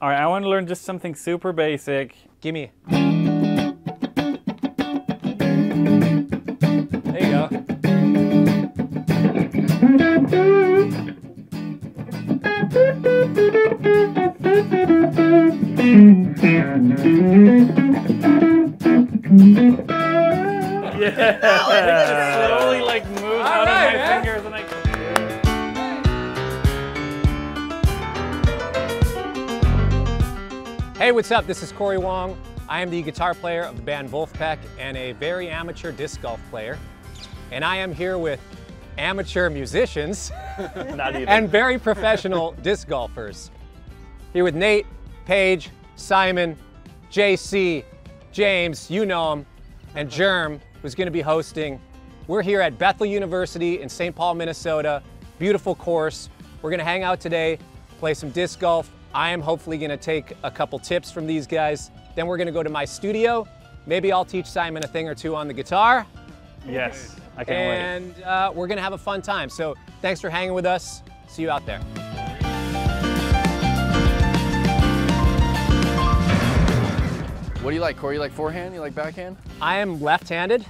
All right, I want to learn just something super basic. Give me. There you go. Yeah. Hey, what's up? This is Cory Wong. I am the guitar player of the band Vulfpeck and a very amateur disc golf player. And I am here with amateur musicians Not even. and very professional disc golfers. Here with Nate, Paige, Simon, JC, James, you know him, and Jerm, who's going to be hosting. We're here at Bethel University in St. Paul, Minnesota. Beautiful course. We're going to hang out today, play some disc golf. I am hopefully going to take a couple tips from these guys. Then we're going to go to my studio. Maybe I'll teach Simon a thing or two on the guitar Yes, I can't wait. and uh, we're gonna have a fun time. So thanks for hanging with us. See you out there. What do you like, Cory? You like forehand? You like backhand? I am left-handed.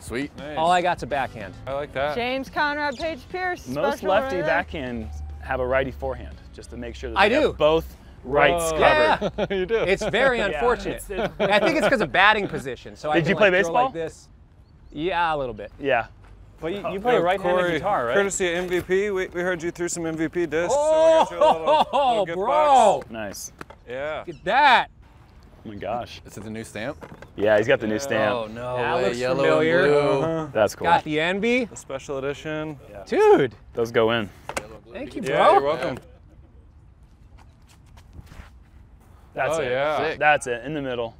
Sweet. All I got's a backhand. I like that. James Conrad, Paige Pierce. Most lefty right there. backhands have a righty forehand, just to make sure that I they have do. both rights Yeah, covered. you do. it's very Yeah, unfortunate. it's- I think it's because of batting position. So Did can, you play like, baseball? Like this. Yeah, a little bit. Yeah. But you, you play right-handed Cory, guitar, right? Courtesy of MVP, we, we heard you threw some MVP discs. Oh, so we got you a little, little bro! box. Nice. Yeah. Look at that. Oh my gosh. Is it the new stamp? Yeah, he's got the new stamp. Oh no That way! looks Yellow familiar. blue. Uh-huh. That's cool. Got the envy. The special edition. Dude, Those go in. thank you, Yeah, you're bro. welcome. That's Oh, it. yeah. Sick. That's it. In the middle.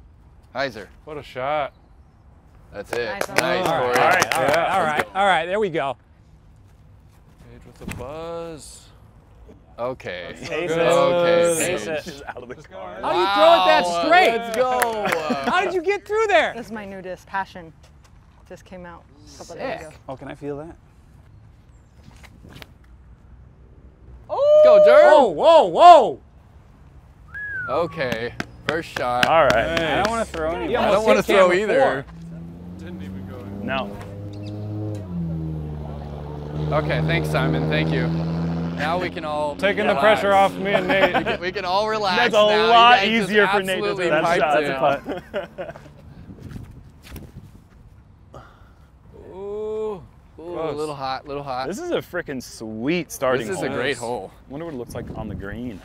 Heiser. What a shot. That's it. Nice. Nice, All Cory. All right. All right, all right, all right. There we go. Paige with the buzz. Okay. Ace Okay. it. Paige. Ace out of the car. How do you throw it that straight? Let's go. How did you get through there? This is my new disc, Passion. Just came out a couple days ago. Oh, can I feel that? Oh! Go, Jerm. Whoa, whoa, whoa! Okay. First shot. All right. I don't want to throw any. I don't want to throw either. Didn't even go in. No. Okay. Thanks, Simon. Thank you. Now we can all Taking the pressure off me and Nate. We can all relax. That's a now. Lot easier for Nate to absolutely that shot. That's a putt. Ooh, ooh, a little hot, little hot. This is a freaking sweet starting This is a great hole. I Wonder what it looks like on the green.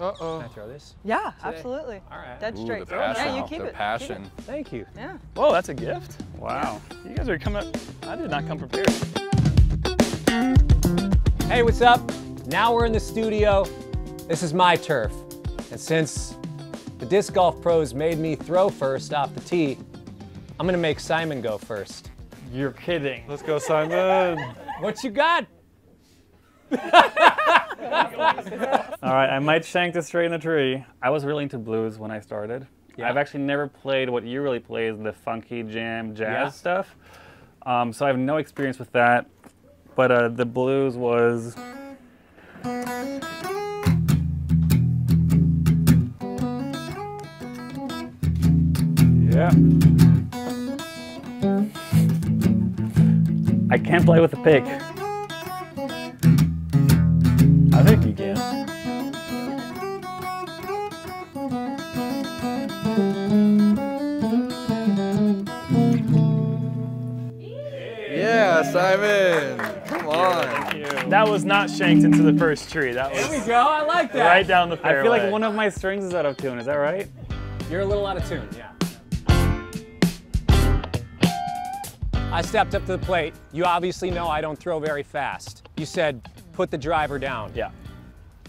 Uh oh. Can I throw this? Yeah, absolutely. All right. Dead Ooh, straight. the passion. Yeah, you keep the it. keep passion. it. Thank you. Yeah. Whoa, that's a gift. Wow. You guys are coming up. I did not come prepared. Hey, what's up? Now we're in the studio. This is my turf. And since the disc golf pros made me throw first off the tee, I'm gonna make Simon go first. You're kidding. Let's go, Simon. What you got? All right, I might shank this straight in the tree. I was really into blues when I started. Yeah. I've actually never played what you really play, is the funky jam jazz Yeah. stuff. Um, so I have no experience with that. But uh, the blues was. Yeah. I can't play with a pick. That was not shanked into the first tree. That was. There we go. I like that. right down the fairway. I feel like one of my strings is out of tune. Is that right? You're a little out of tune, yeah. I stepped up to the plate. You obviously know I don't throw very fast. You said put the driver down. Yeah.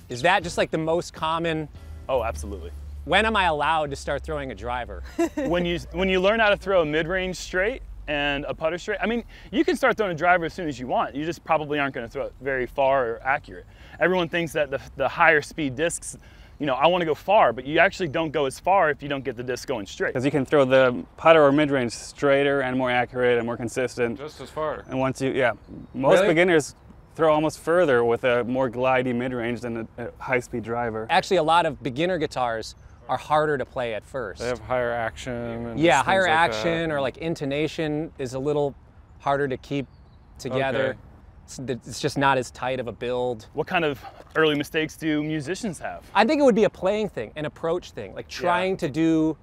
Is that just like the most common? Oh, absolutely. When am I allowed to start throwing a driver? when you when you learn how to throw a mid-range straight and a putter straight, I mean, you can start throwing a driver as soon as you want. You just probably aren't going to throw it very far or accurate. Everyone thinks that the, the higher speed discs, you know, I want to go far, but you actually don't go as far if you don't get the disc going straight. Because you can throw the putter or mid range straighter and more accurate and more consistent. Just as far. And once you, yeah, most Really? beginners throw almost further with a more glidey mid-range than a, a high-speed driver. Actually, a lot of beginner guitars are harder to play at first. They have higher action. And yeah, higher like action or like intonation is a little harder to keep together. Okay. It's, it's just not as tight of a build. What kind of early mistakes do musicians have? I think it would be a playing thing, an approach thing, like trying to do,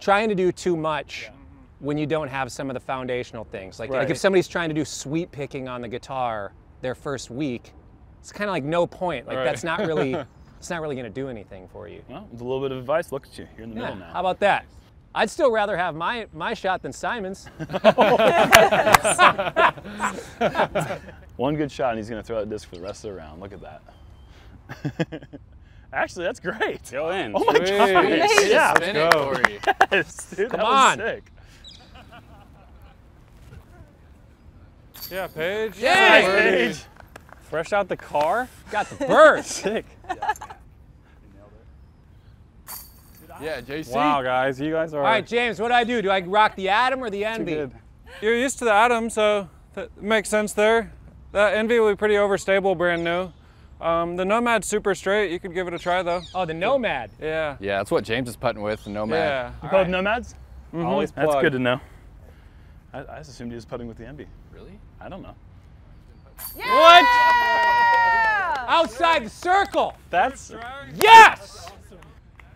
trying to do too much when you don't have some of the foundational things. Like, like if somebody's trying to do sweep picking on the guitar their first week, it's kind of like no point. Like Right. that's not really, it's not really going to do anything for you. Well, with a little bit of advice, look at you. You're in the Yeah. middle now. How about that? I'd still rather have my my shot than Simon's. One good shot, and he's going to throw that disc for the rest of the round. Look at that. Actually, that's great. Go in. Oh my Sweet. god. Amazing. Yeah. Spin it, go. Yes, dude, Come that was on. sick. Yeah, Paige. Nice, Yay! Paige. Fresh out the car. Got the bird. Sick. Yeah, JC. Wow, guys, you guys are All right, James, what do I do? Do I rock the Atom or the too Envy? good. You're used to the Atom, so that makes sense there. That Envy will be pretty overstable, brand new. Um, the Nomad's super straight. You could give it a try though. Oh, the Nomad. Yeah. Yeah, that's what James is putting with, the Nomad. Yeah. You both nomads? Always plug. That's good to know. I, I just assumed he was putting with the Envy. Really? I don't know. What? Outside the circle. That's Yes.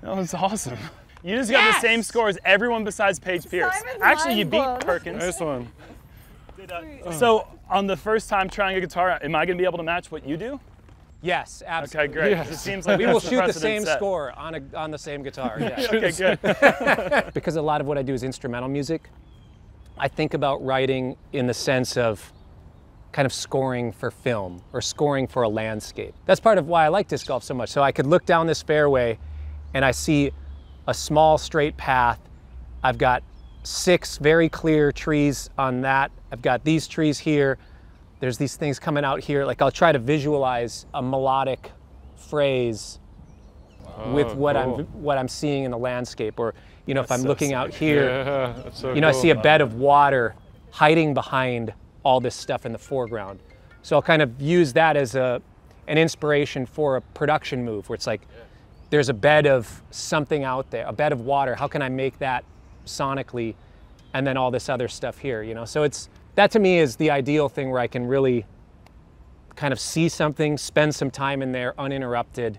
That was awesome. You just got the same score as everyone besides Paige Pierce. Simon's Actually, you beat blown. Perkins. Nice one. So, on the first time trying a guitar, am I going to be able to match what you do? Yes, Okay, great. Yes. It seems like We will shoot the same set. score on a, on the same guitar. Yeah. Okay, good. because a lot of what I do is instrumental music. I think about writing in the sense of kind of scoring for film or scoring for a landscape. That's part of why I like disc golf so much. So I could look down this fairway and I see a small straight path. I've got six very clear trees on that. I've got these trees here. There's these things coming out here. Like I'll try to visualize a melodic phrase with what I'm what I'm seeing in the landscape or you know if I'm so looking out here Yeah, so you know, I see a bed of water hiding behind all this stuff in the foreground. So I'll kind of use that as a an inspiration for a production move where it's like there's a bed of something out there, a bed of water. How can I make that sonically and then all this other stuff here, you know? So it's that to me is the ideal thing where I can really kind of see something, spend some time in there uninterrupted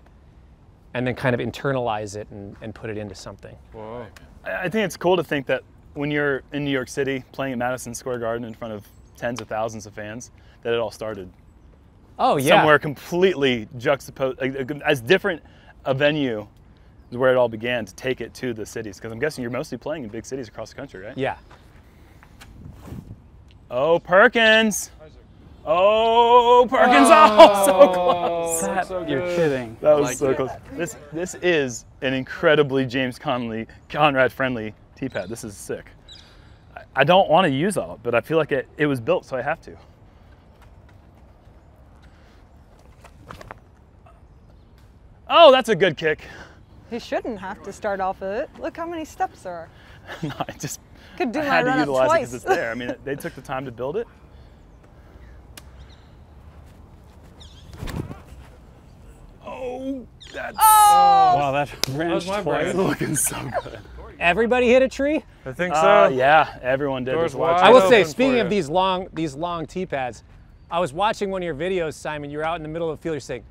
and then kind of internalize it and, and put it into something. Whoa. I I think it's cool to think that when you're in New York City playing at Madison Square Garden in front of tens of thousands of fans, that it all started Oh yeah. somewhere completely juxtaposed, like, as different a venue is where it all began to take it to the cities. Because I'm guessing you're mostly playing in big cities across the country, right? Yeah. Oh, Perkins! Oh, Perkins! Oh, so close! that's so You're kidding. That was like so it. close. This this is an incredibly James Conley Conrad friendly T-pad. This is sick. I, I don't want to use all it, but I feel like it, it was built, so I have to. Oh, that's a good kick. He shouldn't have to start off with it. Look how many steps there are. no, I just Could do I my had to run up utilize it twice. because it's there. I mean, they took the time to build it. Oh, that's oh! Wow, that That ran was my twice. brain. looking so good. Everybody hit a tree? I think so. Uh, yeah, everyone did. Doors wide. I will say, for speaking you. of these long these long tee pads, I was watching one of your videos, Simon. You're out in the middle of the field. You're saying,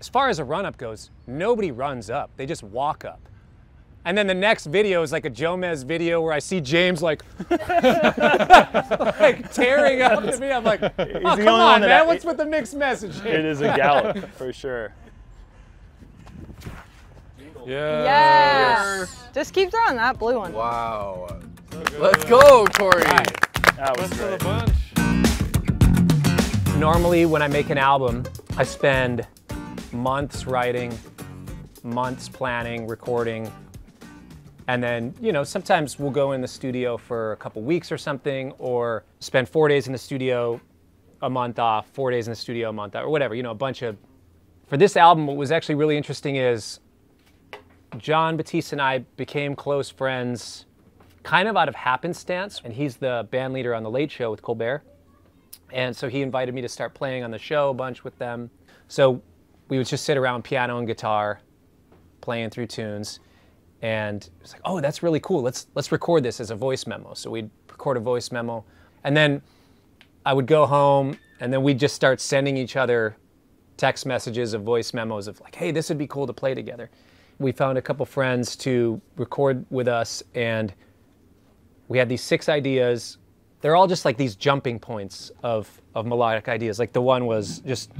as far as a run up goes, nobody runs up. They just walk up. And then the next video is like a Jomez video where I see James like, like tearing up to me. I'm like, oh, come on, that man. I- What's with the mixed message? It is a gallop for sure. Yeah. Yeah. Just keep throwing that blue one. Wow. Let's go, Cory. That was Rest of the great. bunch. Normally, when I make an album, I spend months writing, months planning, recording, and then, you know, sometimes we'll go in the studio for a couple weeks or something, or spend four days in the studio, a month off, four days in the studio, a month off, or whatever, you know, a bunch of. For this album, what was actually really interesting is Jon Batiste and I became close friends kind of out of happenstance, and he's the band leader on The Late Show with Colbert And so he invited me to start playing on the show a bunch with them. So we would just sit around piano and guitar, playing through tunes. And it was like, oh, that's really cool. Let's let's record this as a voice memo. So we'd record a voice memo. And then I would go home and then we'd just start sending each other text messages of voice memos of like, hey, this would be cool to play together. We found a couple friends to record with us and we had these six ideas. They're all just like these jumping points of, of melodic ideas. Like the one was just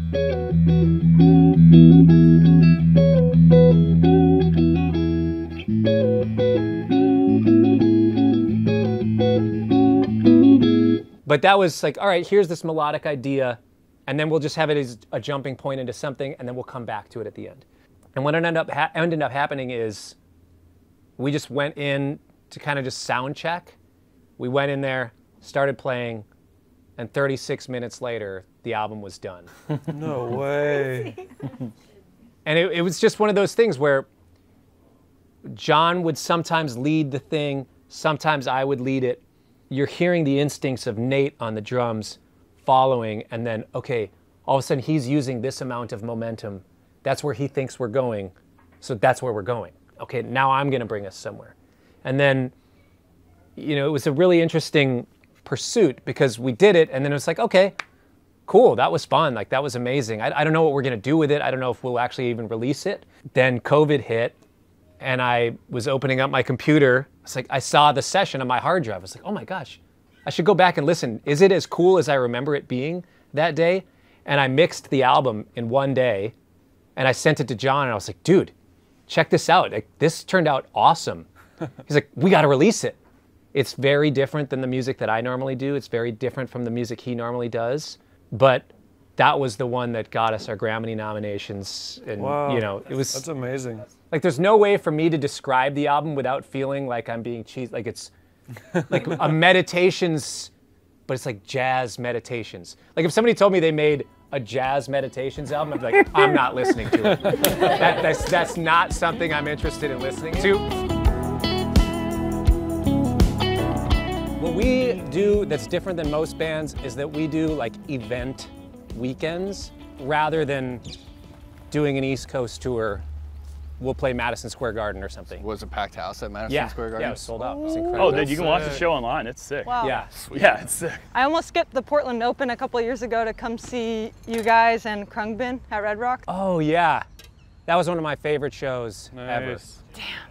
But that was like, all right, here's this melodic idea, and then we'll just have it as a jumping point into something, and then we'll come back to it at the end. And what ended up ha- ended up happening is, we just went in to kind of just sound check. We went in there, started playing, and 36 minutes later, the album was done. No way. And it, it was just one of those things where Jon would sometimes lead the thing, sometimes I would lead it. You're hearing the instincts of Nate on the drums following, and then, okay, all of a sudden he's using this amount of momentum. That's where he thinks we're going. So that's where we're going. Okay, now I'm going to bring us somewhere. And then, you know, it was a really interesting pursuit because we did it, and then it was like, okay, cool, that was fun. Like, that was amazing. I, I don't know what we're going to do with it. I don't know if we'll actually even release it. Then COVID hit, and I was opening up my computer. It's like, I saw the session on my hard drive. I was like, oh my gosh, I should go back and listen. Is it as cool as I remember it being that day? And I mixed the album in one day, and I sent it to Jon, and I was like, dude, check this out. Like, this turned out awesome. He's like, we got to release it. It's very different than the music that I normally do. It's very different from the music he normally does. But that was the one that got us our Grammy nominations. And, Wow. you know, it was That's amazing. like there's no way for me to describe the album without feeling like I'm being cheesy. Like it's like a meditations, but it's like jazz meditations. Like if somebody told me they made a jazz meditations album, I'd be like, I'm not listening to it. That, that's, that's not something I'm interested in listening to. What we do that's different than most bands is that we do like event weekends rather than doing an East Coast tour. We'll play Madison Square Garden or something. Was a packed house at Madison Yeah, Square yeah, Garden? it was sold out. It was Oh, incredible. dude, you can watch the show online. It's sick. Wow. Yeah, Yeah, it's sick. I almost skipped the Portland Open a couple of years ago to come see you guys and Khruangbin at Red Rock. Oh yeah, that was one of my favorite shows ever. Nice.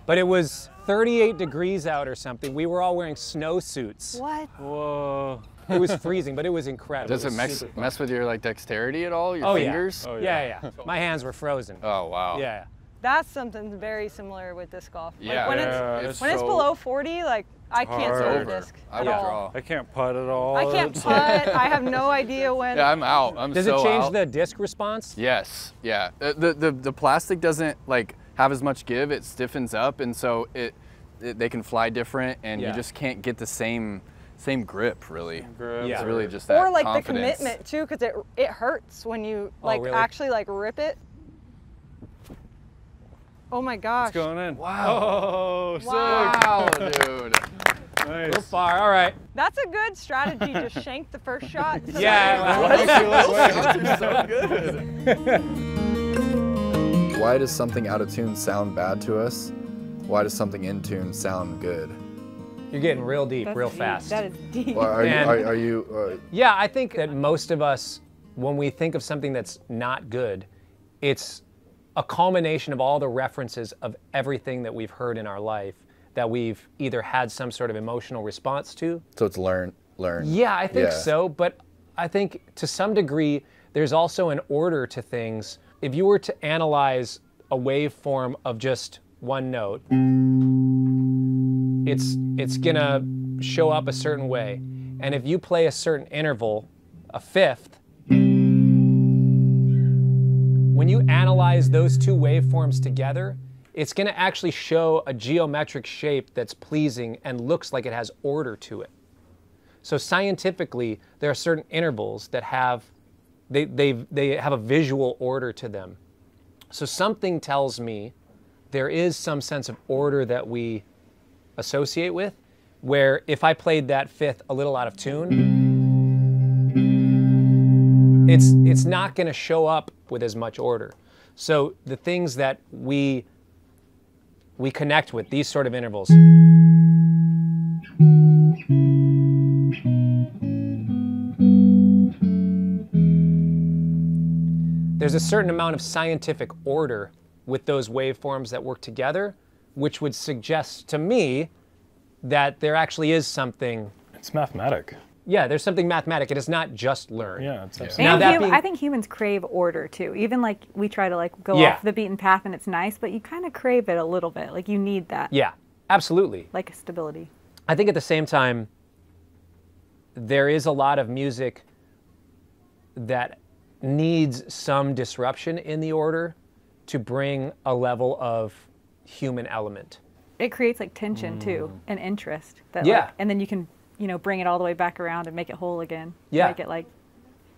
But it was 38 degrees out or something. We were all wearing snowsuits. What? Whoa. It was freezing, but it was incredible. Does it was mess, mess with your like dexterity at all? Your Oh fingers? yeah. Oh, yeah, yeah. yeah. My hands were frozen. Oh wow. Yeah. That's something very similar with disc golf. Yeah. Like when Yeah, it's it's when it's below 40, like I can't throw a disc I at all. draw. I can't putt at all. I can't putt. I have no idea when. Yeah, I'm out. I'm Does so it change out. the disc response? Yes, yeah. Uh, The, the the plastic doesn't like have as much give. It stiffens up, and so it, it they can fly different, and Yeah. you just can't get the same same grip really. Grip. Yeah. It's really just that or like confidence. the commitment too, because it it hurts when you Oh, like really? actually like rip it. Oh my gosh. It's going in. Wow. Oh, sick. Wow, dude. Nice. So far, all right. That's a good strategy to shank the first shot. so Yeah. you're- so good. Why does something out of tune sound bad to us? Why does something in tune sound good? You're getting real deep, That's real deep. fast. That is deep. Well, are, you, are, are you? Uh, Yeah, I think that most of us, when we think of something that's not good, it's a culmination of all the references of everything that we've heard in our life that we've either had some sort of emotional response to. so it's learn, learn. Yeah, I think Yeah. so, but I think to some degree, there's also an order to things. If you were to analyze a waveform of just one note, it's it's gonna show up a certain way. And if you play a certain interval, a fifth, when you analyze those two waveforms together, it's gonna actually show a geometric shape that's pleasing and looks like it has order to it. So scientifically, there are certain intervals that have they, they, they have a visual order to them. So something tells me there is some sense of order that we associate with, where if I played that fifth a little out of tune, it's it's not going to show up with as much order. So the things that we we connect with these sort of intervals. There's a certain amount of scientific order with those waveforms that work together, which would suggest to me that there actually is something. It's mathematic. Yeah, there's something mathematic. It is not just learned. Yeah, it's Now And that hum- being- I think humans crave order too. Even like we try to like go Yeah. off the beaten path and it's nice, but you kind of crave it a little bit. Like you need that, Yeah, absolutely. like stability. I think at the same time, there is a lot of music that needs some disruption in the order to bring a level of human element. It creates like tension too and interest. That, Mm. Yeah. Like, and then you can you know bring it all the way back around and make it whole again. Yeah. Make it like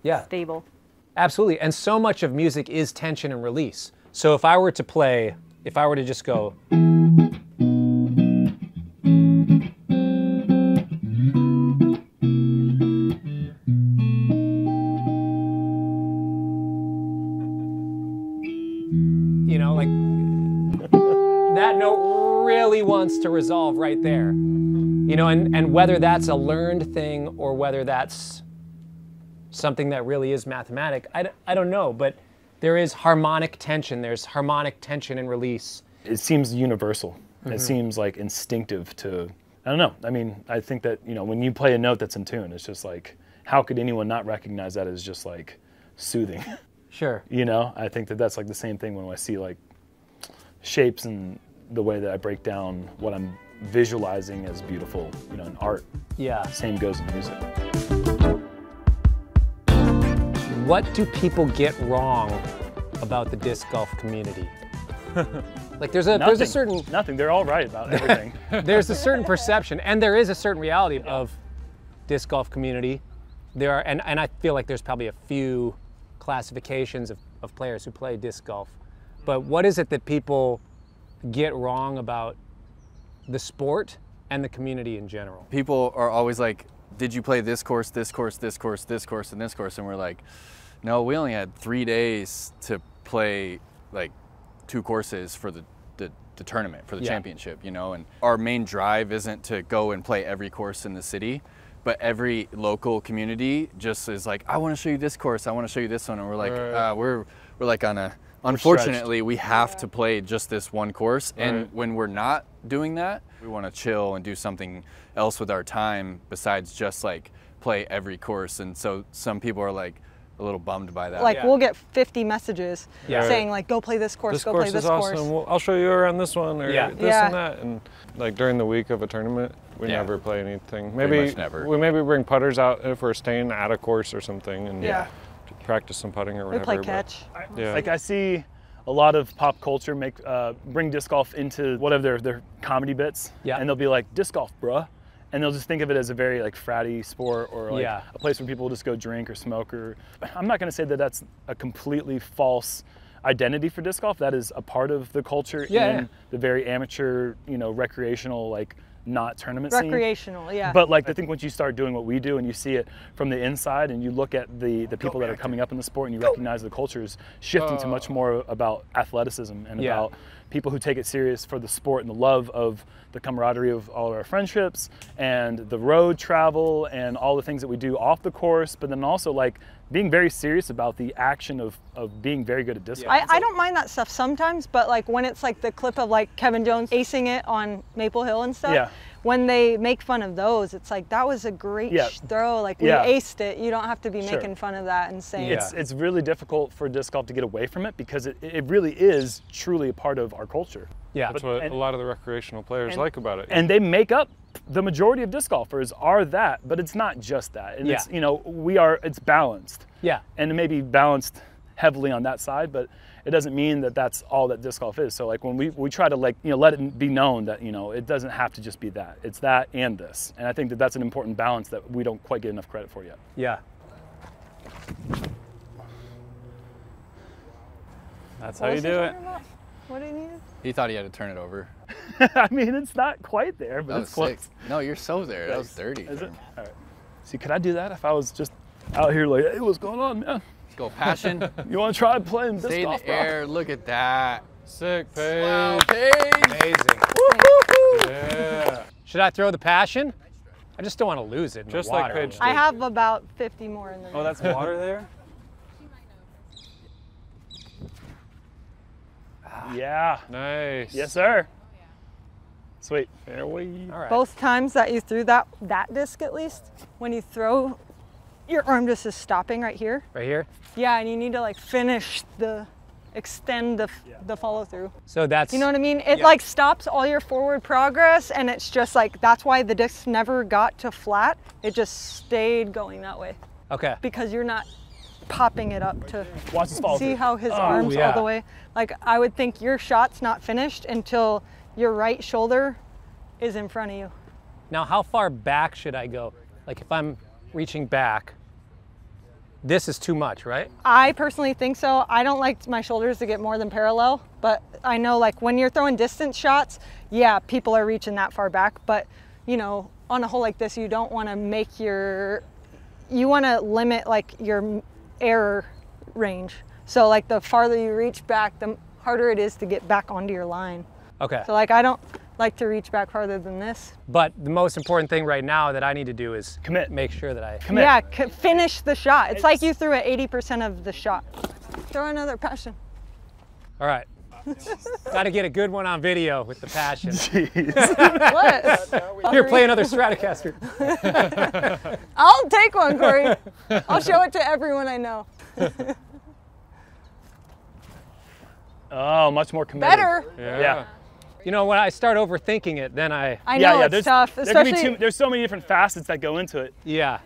Yeah, stable. absolutely. And so much of music is tension and release. So if I were to play, if I were to just go, you know, like that note really wants to resolve right there. You know, and, and whether that's a learned thing or whether that's something that really is mathematic, I, d- I don't know, but there is harmonic tension. There's harmonic tension and release. It seems universal. Mm-hmm. It seems like instinctive to. I don't know. I mean, I think that you know when you play a note that's in tune, it's just like how could anyone not recognize that as just like soothing? Sure. You know, I think that that's like the same thing when I see like shapes and the way that I break down what I'm visualizing as beautiful, you know, in art. Yeah. Same goes in music. What do people get wrong about the disc golf community? like there's a Nothing. there's a certain nothing. They're all right about everything. there's a certain perception and there is a certain reality of disc golf community. There are and, and I feel like there's probably a few classifications of, of players who play disc golf. But what is it that people get wrong about the sport and the community in general? people are always like, "Did you play this course, this course, this course, this course, and this course?" And we're like, "No, we only had three days to play like two courses for the the, the tournament for the Yeah. championship, you know." And our main drive isn't to go and play every course in the city. But every local community just is like, I want to show you this course, I want to show you this one, and we're like, Right. uh, we're we're like on a. Unfortunately, we have to play just this one course, and when we're not doing that, we want to chill and do something else with our time besides just like play every course. And so some people are like a little bummed by that. Like Yeah. we'll get 50 messages Yeah. saying like, go play this course, This go course play this is course. awesome. Well, I'll show you around this one or Yeah. this Yeah. and that. And like during the week of a tournament, we Yeah. never play anything. Maybe never. we maybe bring putters out if we're staying at a course or something and Yeah. Practice some putting or We whatever. play but- catch. Yeah. Like I see a lot of pop culture make uh, bring disc golf into whatever their their comedy bits. Yeah. And they'll be like disc golf, bruh. And they'll just think of it as a very like fratty sport or like Yeah. a place where people just go drink or smoke or I'm not going to say that that's a completely false identity for disc golf. That is a part of the culture Yeah, in yeah. the very amateur, you know, recreational like not tournament scene. Recreational, yeah. But like I think once you start doing what we do and you see it from the inside and you look at the the people that are coming up in the sport and you recognize the culture is shifting to much more about athleticism and Yeah. about people who take it serious for the sport and the love of the camaraderie of all our friendships and the road travel and all the things that we do off the course, but then also like being very serious about the action of, of being very good at disc golf. I, I don't mind that stuff sometimes, but like when it's like the clip of like Kevin Jones acing it on Maple Hill and stuff, Yeah. when they make fun of those, it's like that was a great Yeah. throw. Like we Yeah. aced it. You don't have to be Sure. making fun of that and saying It's, it's really difficult for disc golf to get away from it because it, it really is truly a part of our culture. Yeah. That's what and- a lot of the recreational players and- like about it. and they make up the majority of disc golfers are that but it's not just that and it's you know we are it's balanced Yeah. and it may be balanced heavily on that side but it doesn't mean that that's all that disc golf is so like when we, we try to like you know let it be known that you know it doesn't have to just be that it's that and this and i think that that's an important balance that we don't quite get enough credit for yet Yeah. That's What how you do it. What do you need? He thought he had to turn it over. i mean it's not quite there but That it's was close sick. No, you're so there. That was dirty. is it all right see could i do that if i was just out here like hey what's going on man Let's go, passion. You want to try playing disc Stay in golf, the bro? air. Look at that. Sick, Wow, Paige. Paige. Amazing. Yeah. Should I throw the passion? I just don't want to lose it in Just the like water. Paige I have about 50 more in the Oh, that's water there? Ah. Yeah. Nice. Yes, sir. Sweet. Fairway. All right. Both times that you threw that that disc at least, when you throw, your arm just is stopping right here. Right here. Yeah, and you need to like finish the, extend the, the follow through. So that's You know what I mean? It like stops all your forward progress, and it's just like that's why the disc never got to flat. It just stayed going that way okay. because you're not popping it up to Watch see how his Oh, arms yeah. all the way. Like I would think your shot's not finished until your right shoulder is in front of you. Now, how far back should I go? Like if I'm reaching back, this is too much, right? I personally think so. I don't like my shoulders to get more than parallel, but I know like when you're throwing distance shots, yeah, people are reaching that far back, but you know, on a hole like this, you don't want to make your you want to limit like your error range. So like the farther you reach back, the harder it is to get back onto your line. Okay. So like I don't like to reach back farther than this. But the most important thing right now that I need to do is Commit. make sure that I Commit. Yeah, c- finish the shot. It's like you threw at 80% of the shot. Throw another passion. All right. Got to get a good one on video with the passion. What? Here, play another Stratocaster. I'll take one, Cory. I'll show it to everyone I know. Oh, much more committed. Better. Yeah. You know, when I start overthinking it, then I, I yeah, know yeah. it's There's, tough, there can be too, there's so many different facets that go into it. yeah.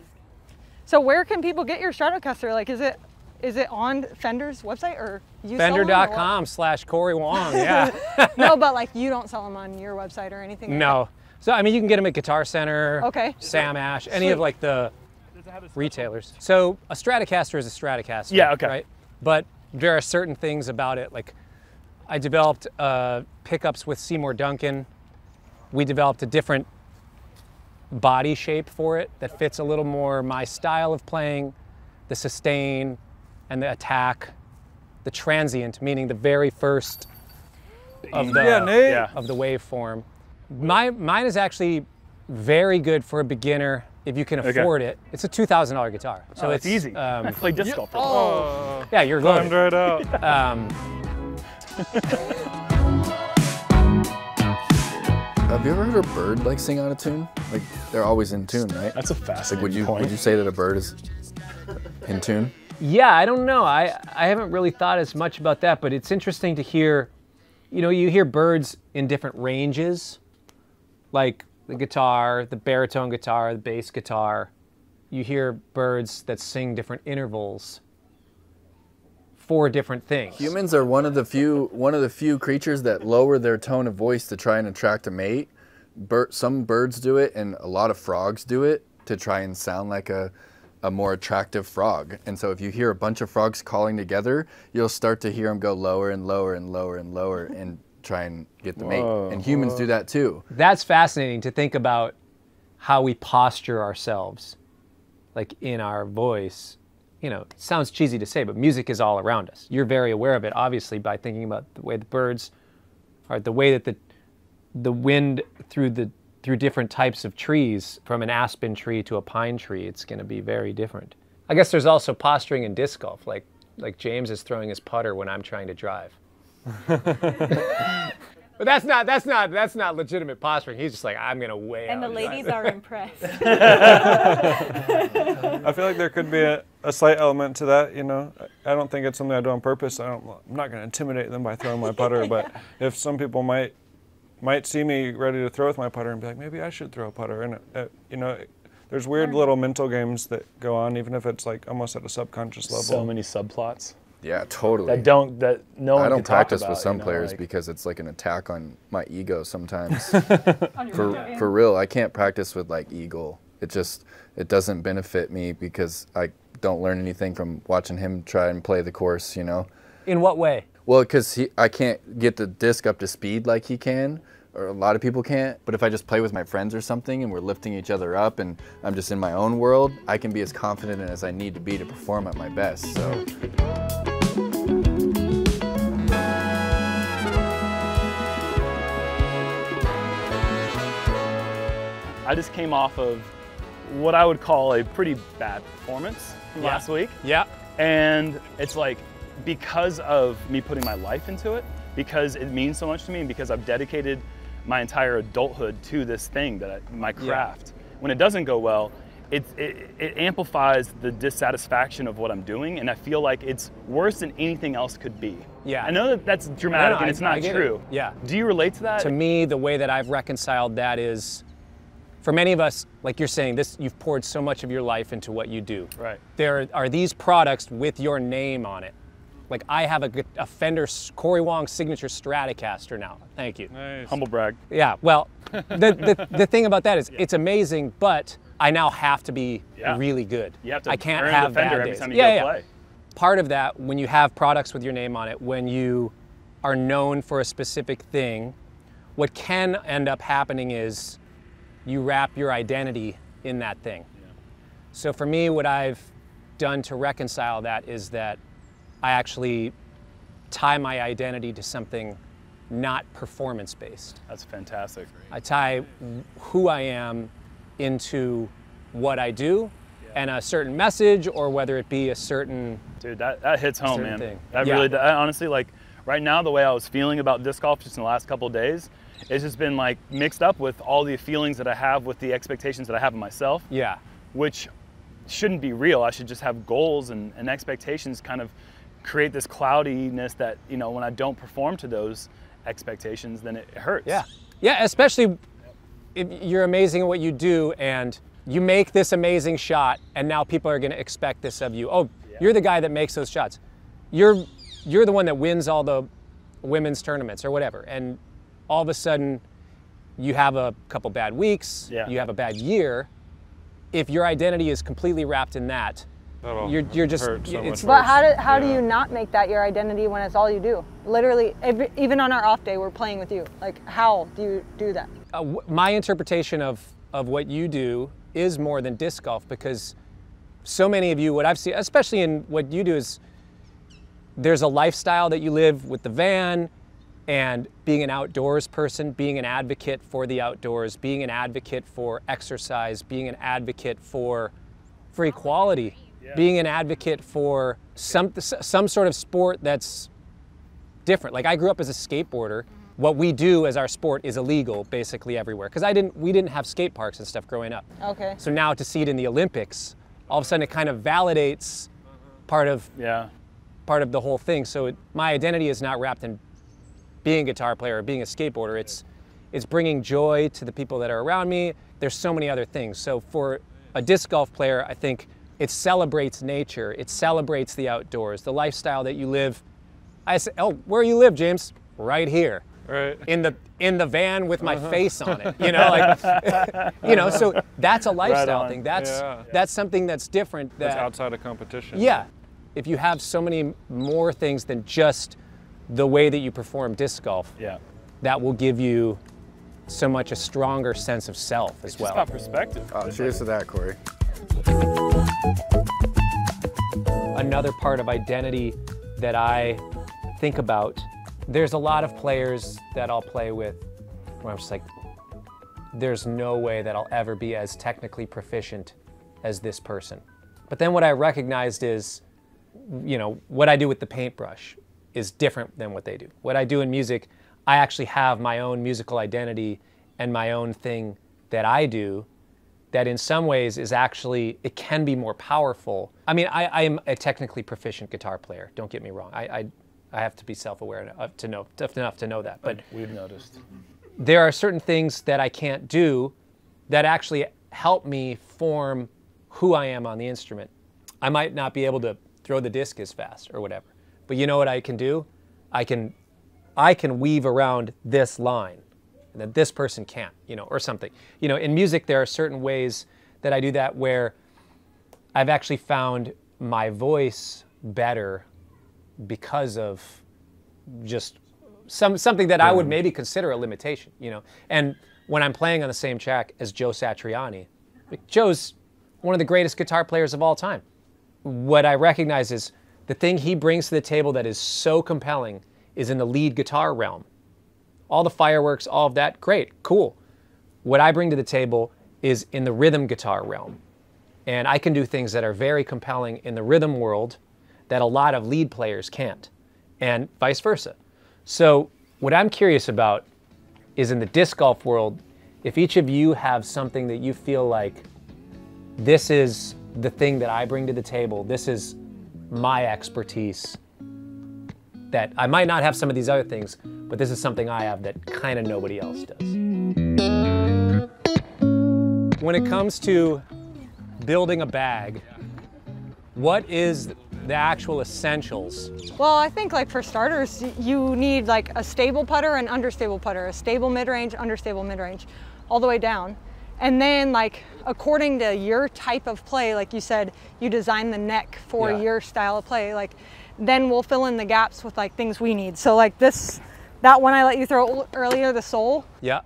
so where can people get your Stratocaster? Like, is it is it on Fender's website or you sell them or what? Fender.com slash Cory Wong. Yeah. No, but like you don't sell them on your website or anything. like no. So, I mean, you can get them at Guitar Center, Okay. Sam Ash, any of like the retailers. So, a Stratocaster is a Stratocaster. Yeah, okay. Right? But there are certain things about it. Like, I developed uh, pickups with Seymour Duncan. We developed a different body shape for it that fits a little more my style of playing, the sustain and the attack, the transient, meaning the very first of the Yeah, Nate. Yeah. of the waveform. My mine is actually very good for a beginner if you can Okay. afford it. It's a two thousand dollar guitar, so Oh, it's it's easy. Um, Play disc golf. for them. Oh, yeah, you're timed loaded. right out. Um, Have you ever heard a bird like sing out of tune? Like they're always in tune, right? That's a Like fascinating would you point. would you say that a bird is in tune? Yeah, I don't know. I I haven't really thought as much about that, but it's interesting to hear. You know, you hear birds in different ranges, like the guitar, the baritone guitar, the bass guitar. You hear birds that sing different intervals for different things. Humans are one of the few one of the few creatures that lower their tone of voice to try and attract a mate. Bir- some birds do it, and a lot of frogs do it to try and sound like a a more attractive frog. And so, if you hear a bunch of frogs calling together, you'll start to hear them go lower and lower and lower and lower and try and get the mate. And humans do that too. that's fascinating to think about how we posture ourselves like in our voice you know it sounds cheesy to say but music is all around us you're very aware of it obviously by thinking about the way the birds or the way that the the wind through the through different types of trees from an aspen tree to a pine tree it's going to be very different i guess there's also posturing in disc golf like like james is throwing his putter when i'm trying to drive But that's not that's not that's not legitimate posturing. He's just like I'm gonna way And the ladies are impressed. I feel like there could be a, a slight element to that. You know, I I don't think it's something I do on purpose. I don't. I'm not going to intimidate them by throwing my putter. But if some people might might see me ready to throw with my putter and be like, maybe I should throw a putter. And uh, you know, there's weird little mental games that go on, even if it's like almost at a subconscious level. So many subplots Yeah, totally. that don't that no one I don't can talk practice about, with some you know, players like- because it's like an attack on my ego sometimes. for for real, I can't practice with like eagle. It just it doesn't benefit me because I don't learn anything from watching him try and play the course. You know. In what way? Well, because he I can't get the disc up to speed like he can. Or a lot of people can't. But if I just play with my friends or something and we're lifting each other up and I'm just in my own world, I can be as confident as I need to be to perform at my best. So. I just came off of what I would call a pretty bad performance Yeah. last week. Yeah. And it's like because of me putting my life into it, because it means so much to me, and because I've dedicated my entire adulthood to this thing that I, my craft. When it doesn't go well, it, it, it amplifies the dissatisfaction of what I'm doing, and I feel like it's worse than anything else could be. Yeah. I know that that's dramatic No, no, and it's I- I not it. true. Yeah. Do you relate to that? to me, the way that I've reconciled that is, for many of us, like you're saying, this you've poured so much of your life into what you do. Right. There are these products with your name on it. Like I have a, a Fender S- Cory Wong signature Stratocaster now. Thank you. Nice. Humble brag. Yeah. Well, the, the the thing about that is it's amazing, but I now have to be Yeah. really good. You have to I can't have the Fender bad every days. time you yeah, go yeah. play. Part of that, when you have products with your name on it, when you are known for a specific thing, what can end up happening is you wrap your identity in that thing. So for me, what I've done to reconcile that is that I actually tie my identity to something not performance based. That's fantastic. I tie who I am into what I do and a certain message or whether it be a certain Dude, that, that hits home, man. thing. That Yeah. really, that, honestly, like right now, the way I was feeling about disc golf just in the last couple of days, it's just been like mixed up with all the feelings that I have with the expectations that I have of myself, yeah. which shouldn't be real. I should just have goals and, and expectations kind of create this cloudiness that, you know, when I don't perform to those expectations, then it hurts. Yeah. Yeah, especially if you're amazing at what you do and you make this amazing shot and now people are going to expect this of you. Oh, you're the guy that makes those shots. You're you're the one that wins all the women's tournaments or whatever. And all of a sudden you have a couple bad weeks, Yeah. you have a bad year. If your identity is completely wrapped in that, That'll you're you're just hurt so it's much But how do, how do you not make that your identity when it's all you do? Literally, every, even on our off day, we're playing with you. Like, how do you do that? uh, w- my interpretation of, of what you do is more than disc golf because so many of you, what I've seen, especially in what you do, is there's a lifestyle that you live with the van and being an outdoors person, being an advocate for the outdoors, being an advocate for exercise, being an advocate for, for equality, being an advocate for some, some sort of sport that's different. Like I grew up as a skateboarder. What we do as our sport is illegal basically everywhere because I didn't we didn't have skate parks and stuff growing up. Okay. So now to see it in the Olympics, all of a sudden it kind of validates part of Yeah. part of the whole thing. So it, my identity is not wrapped in being a guitar player or being a skateboarder. It's it's bringing joy to the people that are around me. There's so many other things. So for a disc golf player, I think it celebrates nature. It celebrates the outdoors, the lifestyle that you live. I say, oh, where you live, James? Right here Right. in the in the van with Uh-huh. my face on it. You know, like you know, so that's a lifestyle on. thing. That's Yeah. that's something that's different. That That's outside of competition. yeah, if you have so many more things than just the way that you perform disc golf, Yeah. that will give you so much a stronger sense of self as It's well. about perspective. Oh, cheers to that, Cory. Another part of identity that I think about. There's a lot of players that I'll play with where I'm just like, there's no way that I'll ever be as technically proficient as this person. But then what I recognized is, you know, what I do with the paintbrush is different than what they do. What I do in music, I actually have my own musical identity and my own thing that I do that in some ways is actually it can be more powerful. I mean, I, am a technically proficient guitar player. Don't get me wrong. I I, I have to be self-aware enough to know enough to know that. But We've noticed. there are certain things that I can't do that actually help me form who I am on the instrument. I might not be able to throw the disc as fast or whatever. But you know what I can do? I can I can weave around this line and that this person can't, you know, or something. You know, in music there are certain ways that I do that where I've actually found my voice better because of just some something that I would mm. maybe consider a limitation, you know. And when I'm playing on the same track as Joe Satriani, Joe's one of the greatest guitar players of all time. What I recognize is the thing he brings to the table that is so compelling is in the lead guitar realm. All the fireworks, all of that, great, cool. What I bring to the table is in the rhythm guitar realm. And I can do things that are very compelling in the rhythm world that a lot of lead players can't, and vice versa. So, what I'm curious about is in the disc golf world, if each of you have something that you feel like this is the thing that I bring to the table, this is my expertise, that I might not have some of these other things, but this is something I have that kind of nobody else does. When it comes to building a bag, what is the actual essentials? Well, I think like for starters, you need like a stable putter and understable putter, a stable mid-range, understable mid-range, all the way down. And then like according to your type of play, like you said, you design the neck for Yeah. your style of play. Like then we'll fill in the gaps with like things we need. So like this, that one I let you throw earlier, the sole. Yeah.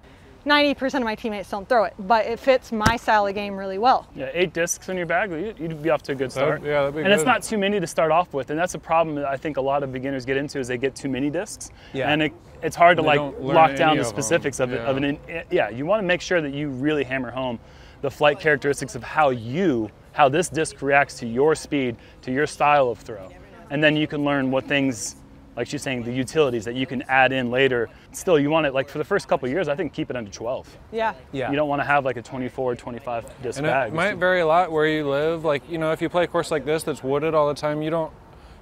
90% of my teammates don't throw it, but it fits my style of game really well. Yeah, eight discs in your bag, you- you'd be off to a good start. yeah, that'd be and it's not too many to start off with, and that's a problem that I think a lot of beginners get into is they get too many discs, Yeah. and it, it's hard to like lock down the of 'em, specifics of it. Of an, in- eh, yeah, you want to make sure that you really hammer home the flight characteristics of how you, how this disc reacts to your speed, to your style of throw, and then you can learn what things. Like she's saying, the utilities that you can add in later. Still, you want it like for the first couple of years. I think keep it under 12. Yeah. Yeah. You don't want to have like a 24, 25 disc And bag. it might vary a lot where you live. Like you know, if you play a course like this that's wooded all the time, you don't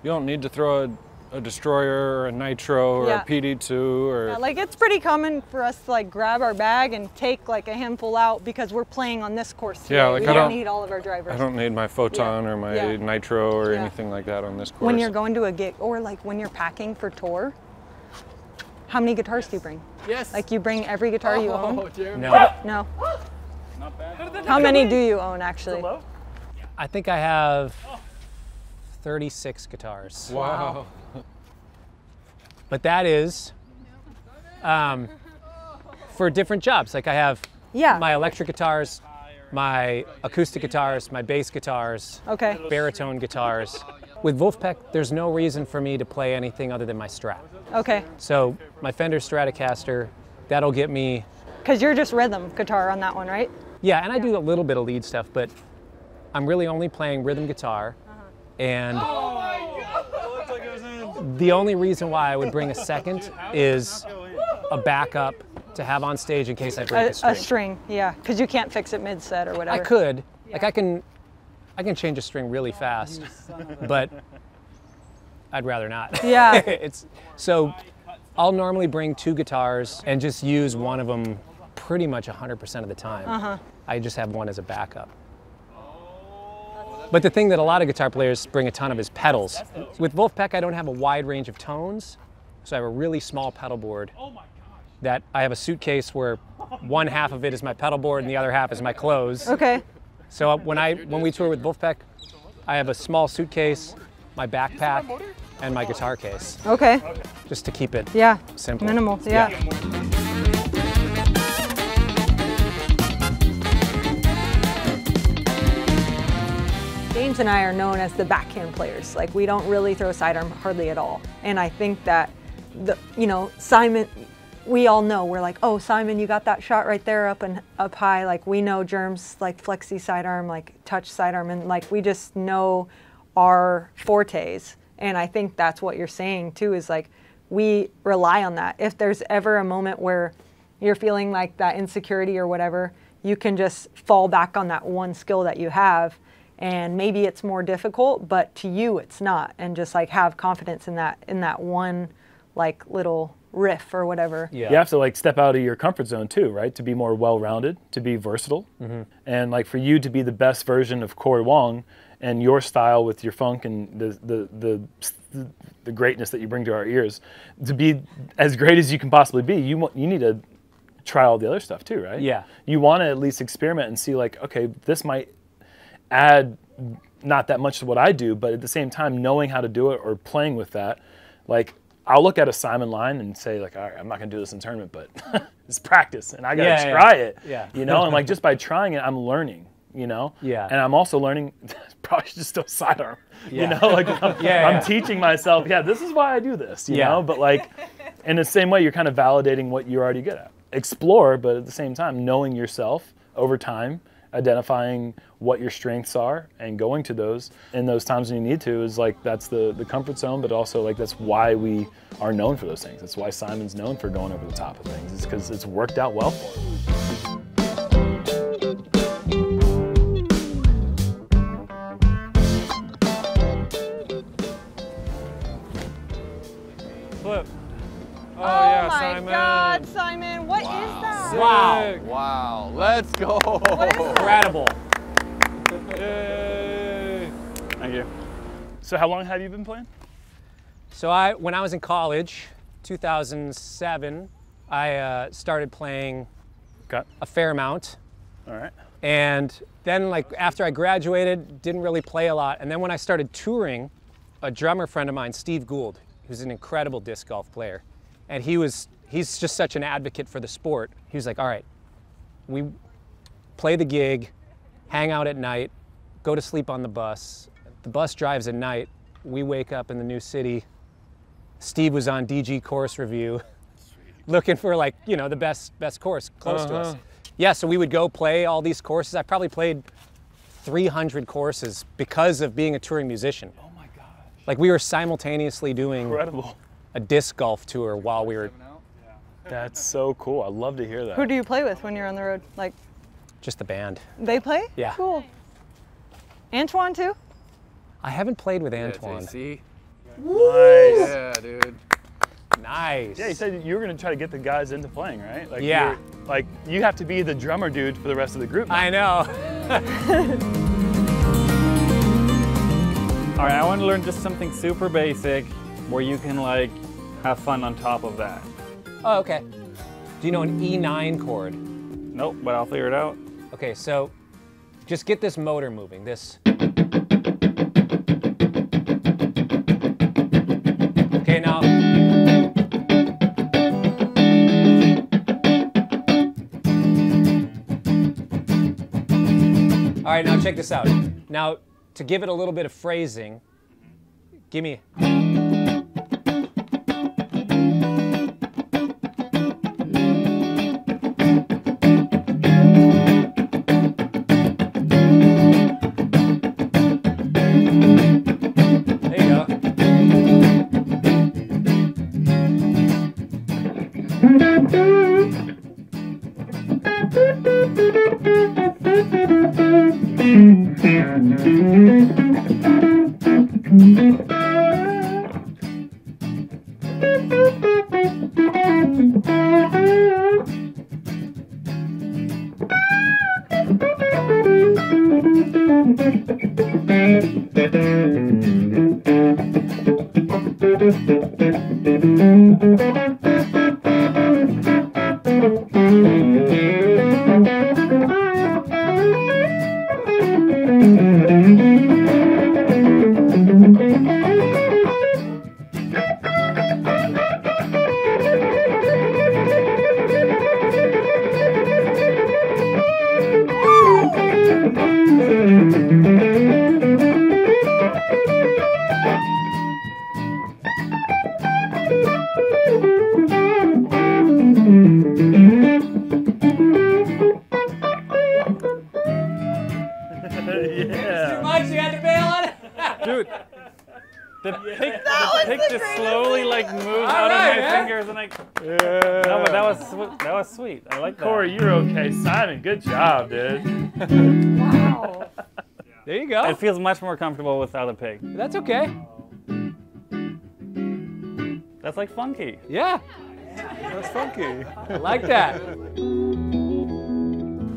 you don't need to throw a, a destroyer or a nitro or Yeah. a PD2 or Yeah, like it's pretty common for us to like grab our bag and take like a handful out because we're playing on this course today. Yeah, like we I don't don't- need all of our drivers. I don't need my photon Yeah. or my Yeah. nitro or Yeah. anything like that on this course. when you're going to a gig or like when you're packing for tour, how many guitars do you bring? Yes. Like you bring every guitar you own? No. No. Not bad. How many do you own actually? I think I have 36 guitars. wow. But that is um, for different jobs. Like I have Yeah. my electric guitars, my acoustic guitars, my bass guitars, Okay. baritone guitars. With Vulfpeck, there's no reason for me to play anything other than my Strat. Okay. So my Fender Stratocaster, that'll get me. Because you're just rhythm guitar on that one, right? Yeah, and I do a little bit of lead stuff, but I'm really only playing rhythm guitar. And the only reason why I would bring a second is a backup to have on stage in case I break A, a, string. a string, yeah. Because you can't fix it mid set or whatever. I could, like I can, I can change a string really fast, but I'd rather not. Yeah. it's so I'll normally bring two guitars and just use one of them pretty much 100% of the time. Uh-huh. I just have one as a backup. But the thing that a lot of guitar players bring a ton of is pedals. With Vulfpeck, I don't have a wide range of tones, so I have a really small pedal board. That I have a suitcase where one half of it is my pedal board and the other half is my clothes. Okay. So uh, when I when we tour with Vulfpeck, I have a small suitcase, my backpack, and my guitar case, Okay. just to keep it Yeah. simple. Minimal. Yeah. James and I are known as the backhand players. Like we don't really throw sidearm hardly at all. And I think that the you know, Simon we all know we're like, oh Simon, you got that shot right there up and up high. Like we know Jerm's like flexi sidearm, like touch sidearm, and like we just know our fortes. And I think that's what you're saying too, is like we rely on that. If there's ever a moment where you're feeling like that insecurity or whatever, you can just fall back on that one skill that you have. And maybe it's more difficult, but to you it's not. And just like have confidence in that in that one like little riff or whatever. Yeah. You have to like step out of your comfort zone too, right? To be more well-rounded, to be versatile, mm-hmm. and like for you to be the best version of Cory Wong and your style with your funk and the the the, the greatness that you bring to our ears, to be as great as you can possibly be, you want you need to try all the other stuff too, right? Yeah. You want to at least experiment and see like, okay, this might add not that much to what I do, but at the same time, knowing how to do it or playing with that, like I'll look at a Simon line and say like, all right, I'm not gonna do this in tournament, but it's practice, and I gotta Yeah, yeah. try it. Yeah. You know, and like just by trying it, I'm learning. You know. Yeah. And I'm also learning. Probably just do a sidearm. Yeah. You know, like I'm, Yeah, I'm teaching myself. Yeah, this is why I do this. You Yeah. know, but like, in the same way, you're kind of validating what you're already good at. Explore, but at the same time, knowing yourself over time, identifying what your strengths are, and going to those in those times when you need to is like that's the the comfort zone, but also like that's why we are known for those things. That's why Simon's known for going over the top of things. It's because it's worked out well for him. Flip. Oh, Oh, yeah, my Simon. God, Simon, what is that? Wow. Sick. Wow, let's go. What is that? Incredible. Yay. Thank you. So how long have you been playing? So I, when I was in college, 2007, I uh, started playing Okay. a fair amount. All right. And then, like, after I graduated, didn't really play a lot. And then when I started touring, a drummer friend of mine, Steve Gould, who's an incredible disc golf player, and he was, he's just such an advocate for the sport. He was like, all right, we play the gig, hang out at night, go to sleep on the bus. The bus drives at night. We wake up in the new city. Steve was on DG course review, looking for like you know the best best course close to us. Uh-huh. Yeah, so we would go play all these courses. I probably played 300 courses because of being a touring musician. Oh my gosh. Like we were simultaneously doing Incredible. a disc golf tour while we were That's so cool. I love to hear that. Who do you play with when you're on the road? Like, just the band. they play? Yeah. Cool. Antwaun too? I haven't played with Yeah, Antwaun. JC. Nice. Yeah, dude. Nice. Yeah, you said you were gonna try to get the guys into playing, right? Like Yeah. you're- Like you have to be the drummer dude for the rest of the group. now. I know. All right, I want to learn just something super basic where you can like have fun on top of that. Oh, okay. Do you know an E9 chord? Nope, but I'll figure it out. Okay, so just get this motor moving. This. Okay, now. All right, now check this out. Now, to give it a little bit of phrasing, give me. Go. It feels much more comfortable without a pig. That's okay. That's like funky. Yeah, That's funky. I like that.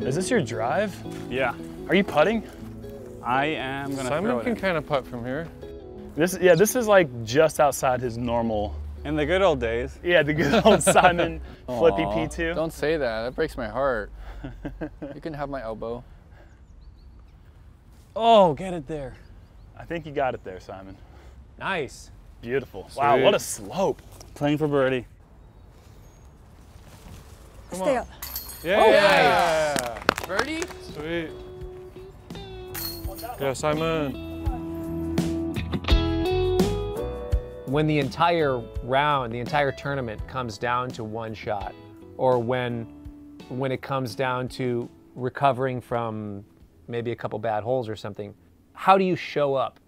Is this your drive? Yeah. Are you putting? I am gonna throw Simon it can kind of putt from here. This yeah, this is like just outside his normal. In the good old days. Yeah, the good old Simon Flippy Aw, P2. Don't say that. That breaks my heart. you can have my elbow. Oh, get it there. I think you got it there, Simon. Nice. Beautiful. Wow, what a slope. Playing for birdie. Stay up. Yeah. Oh, birdie? Sweet. Yeah, Simon. when the entire round, the entire tournament comes down to one shot, or when when it comes down to recovering from maybe a couple bad holes or something, how do you show up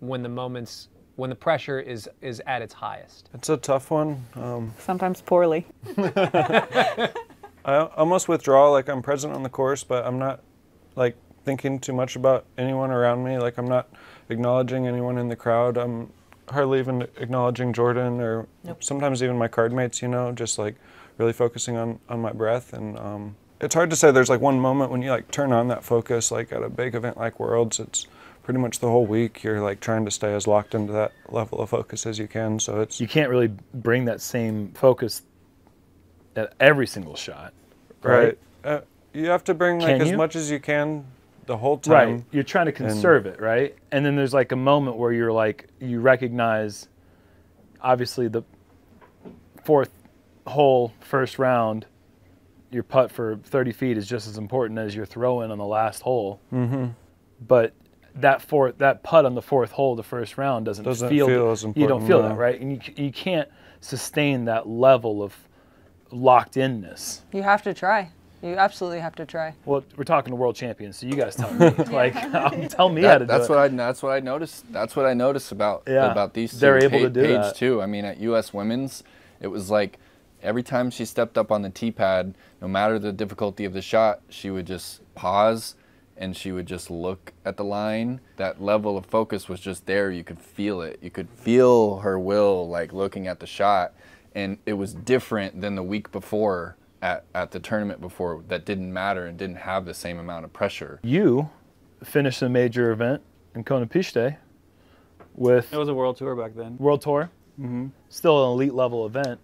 when the moments when the pressure is is at its highest? It's a tough one. Um, Sometimes poorly. I almost withdraw, like I'm present on the course, but I'm not like thinking too much about anyone around me. Like I'm not acknowledging anyone in the crowd. I'm hardly even acknowledging Jordan or sometimes even my card mates. You know, just like really focusing on on my breath. And um, it's hard to say. There's like one moment when you like turn on that focus. Like at a big event like Worlds, it's pretty much the whole week. You're like trying to stay as locked into that level of focus as you can. So it's You can't really bring that same focus at every single shot. right. Uh, you have to bring like Can as you? much as you can the whole time. Right. You're trying to conserve it, right? And then there's like a moment where you're like, you recognize, obviously, the fourth hole, first round, your putt for 30 feet is just as important as your throw in on the last hole. Mm-hmm. But that fourth, that putt on the fourth hole, the first round, doesn't, Doesn't feel, feel as You don't feel no. that, right? And you, you can't sustain that level of locked inness. You have to try. You absolutely have to try. Well, we're talking to world champions, so you guys tell me. like, tell me how That- to do that's it. what I that's what I noticed. That's what I noticed about Yeah, about these two. they're able Pa- to do Paige that. too. I mean, at U.S. Women's, it was like every time she stepped up on the tee pad, no matter the difficulty of the shot, she would just pause and she would just look at the line. That level of focus was just there. You could feel it. You could feel her will, like looking at the shot, and it was different than the week before. At, at the tournament before that didn't matter and didn't have the same amount of pressure. you finished a major event in Konopiste with It was a world tour back then. World Tour, mm-hmm. still an elite level event,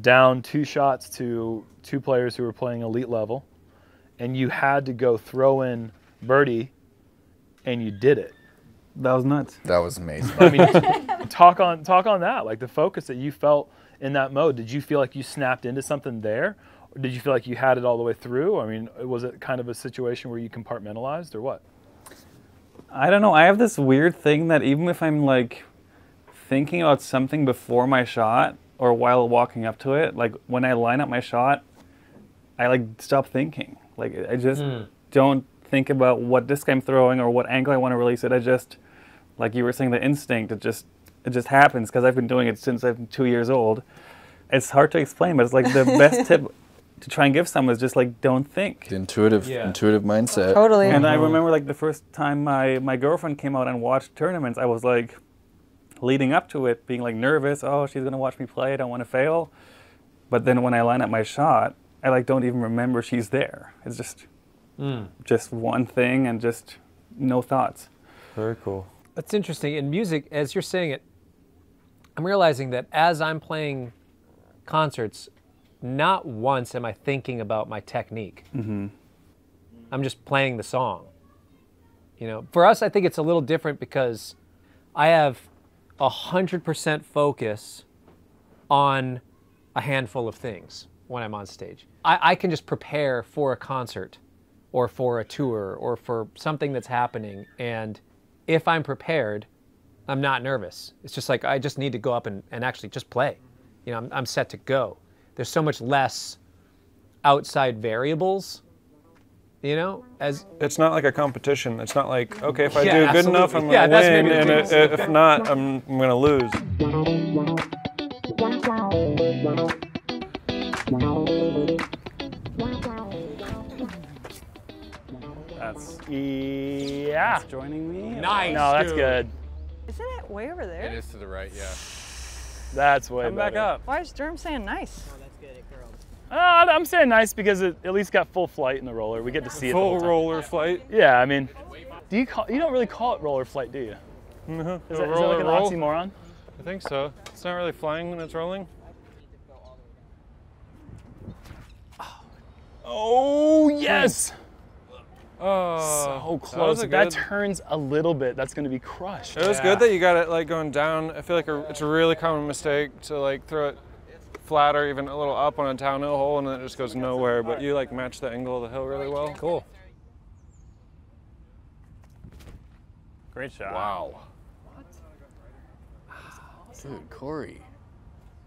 down two shots to two players who were playing elite level, and you had to go throw in birdie, and you did it. That was nuts. That was amazing. I mean, talk on talk on that, like the focus that you felt in that mode. Did you feel like you snapped into something there, or did you feel like you had it all the way through? I mean, was it kind of a situation where you compartmentalized, or what? I don't know. I have this weird thing that even if I'm like thinking about something before my shot or while walking up to it, like when I line up my shot, I like stop thinking. Like I just hmm. don't think about what disc I'm throwing or what angle I want to release it. I just, like you were saying, the instinct. It just it just happens because I've been doing it since I'm two years old. It's hard to explain, but it's like the best tip to try and give someone is just like don't think. The intuitive, Yeah. intuitive mindset. Totally. And I mm-hmm. remember like the first time my, my girlfriend came out and watched tournaments, I was like leading up to it, being like nervous, oh she's gonna watch me play, I don't wanna fail. But then when I line up my shot, I like don't even remember she's there. It's just just one thing and just no thoughts. Very cool. That's interesting. In music, as you're saying it, I'm realizing that as I'm playing concerts, not once am I thinking about my technique. Mm-hmm. I'm just playing the song. You know, for us, I think it's a little different because I have a hundred percent focus on a handful of things when I'm on stage. I, I can just prepare for a concert or for a tour or for something that's happening. And if I'm prepared, I'm not nervous. It's just like I just need to go up and, and actually just play. You know, I'm, I'm set to go. There's so much less outside variables, you know, as It's not like a competition. It's not like okay, if I Yeah, do good enough, I'm. Yeah, gonna that's win, maybe and biggest- i- if not, I'm, I'm gonna lose. That's Yeah. that's joining me. nice. No, that's dude. good. Isn't it way over there? It is to the right, yeah. That's way Come back up. Why is Durham saying nice? Uh, I'm saying nice because it at least got full flight in the roller. We get to see it. Full roller flight. Yeah, I mean, do you call? You don't really call it roller flight, do you? Mhm. Is, A that, is that roller like an roll? oxymoron? I think so. It's not really flying when it's rolling. Oh yes! Oh, So that close. was a that turns a little bit, that's going to be crushed. It was Yeah. good that you got it like going down. I feel like a, it's a really common mistake to like throw it flat or even a little up on a downhill hole and then it just goes nowhere. But you like match the angle of the hill really well. Cool. Great shot. Wow. Dude, Cory.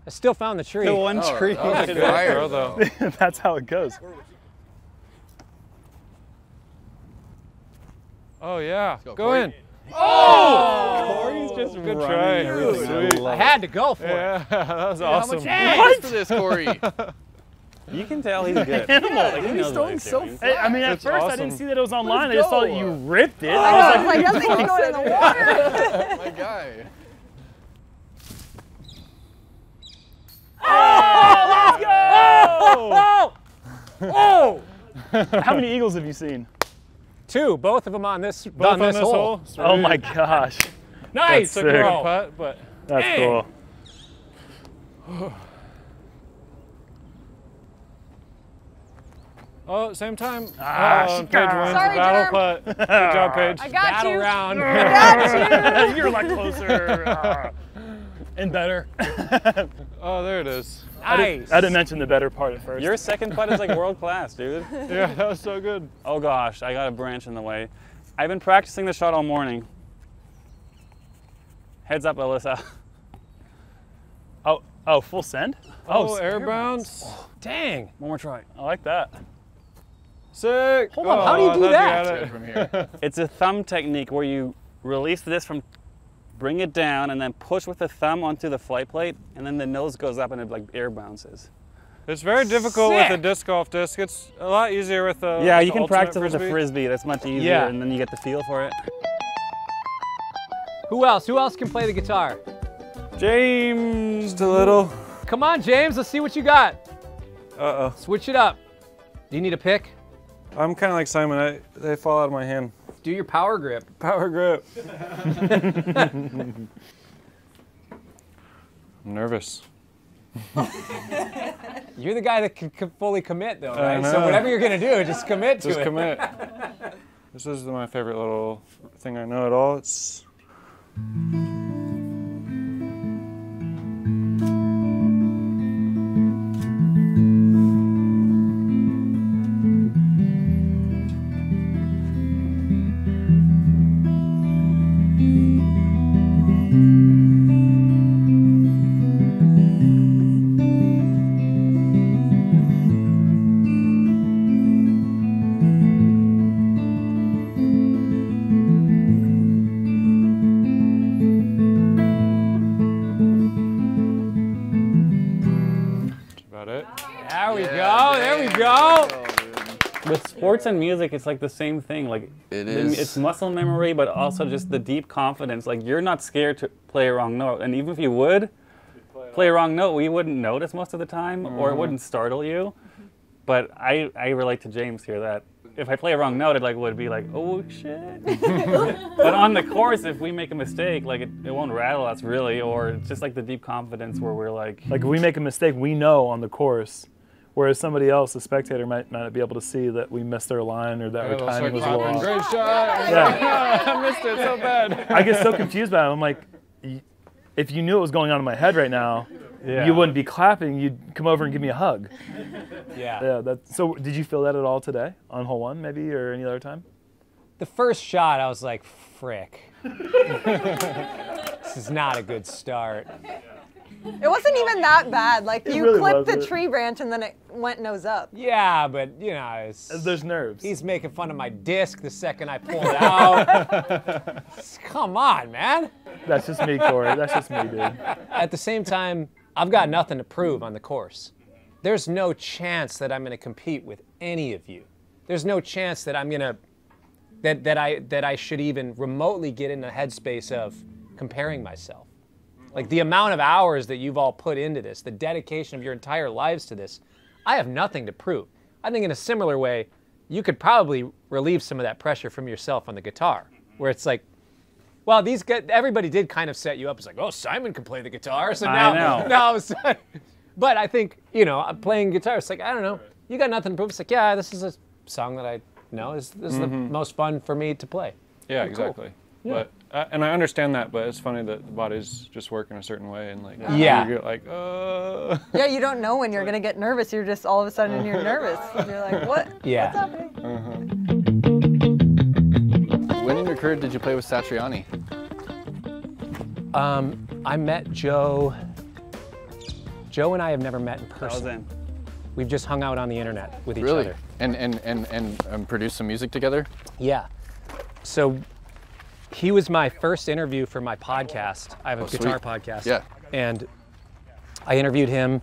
I still found the tree. The one Oh, tree. that was a Good fire. though. that's how it goes. Oh yeah, go, go Cory. In. Cory's just Good running try. everything. I Sweet. love I had to go for it. Yeah, that was How awesome. much what? for this, Cory? You can tell he's good. like, he knows what he's doing. Hey, I mean, at That's first I didn't see that it was online. I just saw that you ripped it. Oh, I was like, that thing's going in the water. My guy. Oh! Let's go! Oh! Oh! How many eagles have you seen? Two, both of them on this, Both on this, hole. Oh my gosh. Nice, That's sick. bro. Putt, but That's Dang. cool. oh, same time. Ah, oh, Paige wins Sorry, the battle Jerm. putt. Good job, Paige. I got Battle you. round. I got you. You're a lot closer. And better. Oh, there it is. Nice. I didn't mention the better part at first. Your second putt is like world class, dude. Yeah, that was so good. Oh gosh, I got a branch in the way. I've been practicing the shot all morning. Heads up, Alyssa. oh, oh, full send? Oh, s- air bounce. Dang. One more try. I like that. Sick. Hold on, how do you Oh, do that? it. From here. It's a thumb technique where you release this from, bring it down, and then push with the thumb onto the flight plate, and then the nose goes up and it like air bounces. It's very difficult with a disc golf disc. It's a lot easier with the. yeah, with you the can ultimate practice with the frisbee. frisbee. That's much easier, Yeah. and then you get the feel for it. Who else? Who else can play the guitar? James. Just a little. Come on, James. Let's see what you got. Uh oh. Switch it up. Do you need a pick? I'm kind of like Simon. I, they fall out of my hand. Do your power grip. Power grip. I'm nervous. You're the guy that can fully commit, though, right? So uh-huh. whatever you're gonna do, just commit to Just it. Just commit. this is my favorite little thing I know at all. It's sports and music, it's like the same thing. Like It the- is. It's muscle memory, but also just the deep confidence. Like you're not scared to play a wrong note, and even if you would play a wrong note, we wouldn't notice most of the time, or it mm-hmm. wouldn't startle you. But I, I relate to James here that if I play a wrong note, it like would be like, oh shit. but on the course, if we make a mistake, like it, it won't rattle us really, or it's just like the deep confidence where we're like, Like if we make a mistake, we know on the course. Whereas somebody else, a spectator, might not be able to see that we missed their line or that our They'll timing start was a little off. Great shot. Yeah. I missed it so bad. I get so confused by it. I'm like, if you knew what was going on in my head right now, Yeah. you wouldn't be clapping. You'd come over and give me a hug. Yeah. Yeah. That. So, did you feel that at all today on hole one, maybe, or any other time? The first shot, I was like, frick. this is not a good start. It wasn't even that bad. Like you really clipped the wasn't. tree branch and then it went nose up. Yeah, but you know, it's, uh, There's nerves. he's making fun of my disc the second I pull it out. Come on, man. That's just me, Cory. That's just me, dude. At the same time, I've got nothing to prove on the course. There's no chance that I'm going to compete with any of you. There's no chance that I'm going to that that I that I should even remotely get in the headspace of comparing myself. Like the amount of hours that you've all put into this, the dedication of your entire lives to this, I have nothing to prove. I think in a similar way, you could probably relieve some of that pressure from yourself on the guitar, where it's like, well, these guys, everybody did kind of set you up. It's like, oh, Simon can play the guitar, so I now, know. now, it's- but I think you know, I'm playing guitar. It's like I don't know, you got nothing to prove. It's like, yeah, this is a song that I know, this, this is the mm-hmm. most fun for me to play. Yeah, Oh, cool. exactly. But uh, and I understand that, but it's funny that the body's just working in a certain way, and like Yeah. you get like, uh, Yeah, you don't know when you're gonna get nervous. You're just all of a sudden you're nervous. You're like, what? Yeah. What's happening? When in your career did you play with Satriani? Um, I met Joe. Joe and I have never met in person. We've just hung out on the internet with each Really? other. And and and and um, produced some music together? Yeah. So he was my first interview for my podcast. I have a Oh, sweet. guitar podcast. Yeah. And I interviewed him,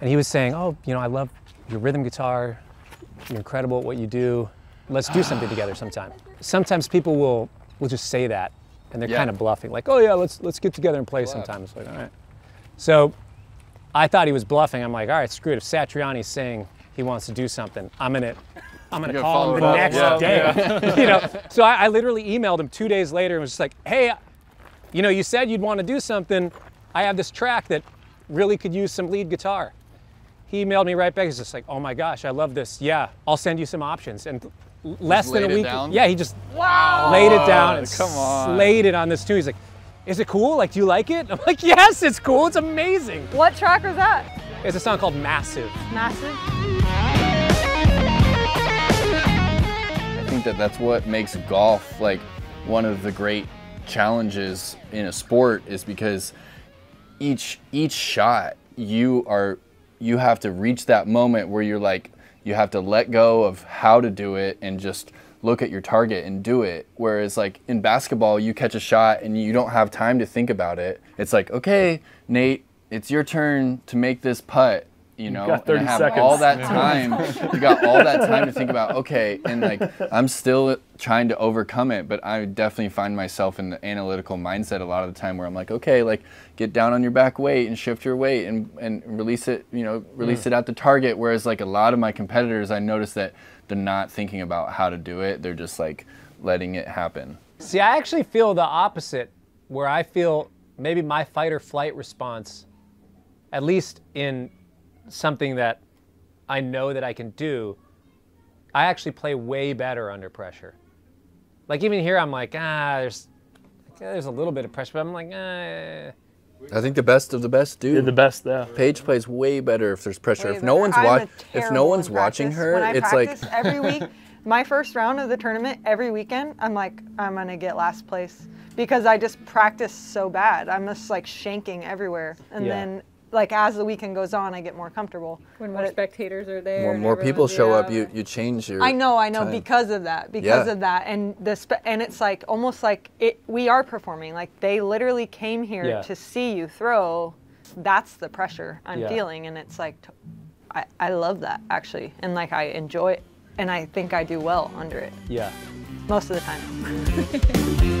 and he was saying, "Oh, you know, I love your rhythm guitar. You're incredible at what you do. Let's do something together sometime." Sometimes people will will just say that, and they're Yeah. kind of bluffing, like, "Oh yeah, let's let's get together and play sometime." It's like, all right. So I thought he was bluffing. I'm like, all right, screw it. If Satriani's saying he wants to do something, I'm gonna, I'm gonna call him the up. next Yeah, day. you know, so I, I literally emailed him two days later and was just like, hey, you know, you said you'd want to do something. I have this track that really could use some lead guitar. He emailed me right back. He's just like, oh my gosh, I love this. Yeah, I'll send you some options. And l- less than a week. Yeah, he just Wow. laid it down and come on. slayed it on this too. He's like, is it cool? Like, do you like it? I'm like, yes, it's cool. It's amazing. What track was that? It's a song called Massive. Massive. That that's what makes golf like one of the great challenges in a sport is because each each shot you are you have to reach that moment where you're like you have to let go of how to do it and just look at your target and do it. Whereas like in basketball you catch a shot and you don't have time to think about it. It's like okay Nate it's your turn to make this putt you know got 30 and I have seconds. all that time you got all that time to think about okay and like i'm still trying to overcome it but i definitely find myself in the analytical mindset a lot of the time where i'm like okay like get down on your back weight and shift your weight and, and release it you know release mm. it at the target. Whereas like a lot of my competitors i notice that they're not thinking about how to do it. They're just like letting it happen. See, I actually feel the opposite, where I feel maybe my fight or flight response, at least in something that I know that I can do, I actually play way better under pressure. Like even here, I'm like, ah, there's, there's a little bit of pressure, but I'm like, ah. i think the best of the best do You're the best there. Paige plays way better if there's pressure. Way if no better. one's I'm a watch, if no one's watching her, when I it's like every week. My first round of the tournament, every weekend, I'm like, I'm gonna get last place because I just practice so bad. I'm just like shanking everywhere, and Yeah. then like as the weekend goes on, I get more comfortable. When more it- spectators are there. when more people everyone's- show up, you you change your. I know, I know, time. because of that, because Yeah. of that, and the spe- and it's like almost like it. We are performing. Like they literally came here Yeah. to see you throw. That's the pressure I'm Yeah. feeling, and it's like, t- I I love that actually, and like I enjoy it, and I think I do well under it Yeah. most of the time.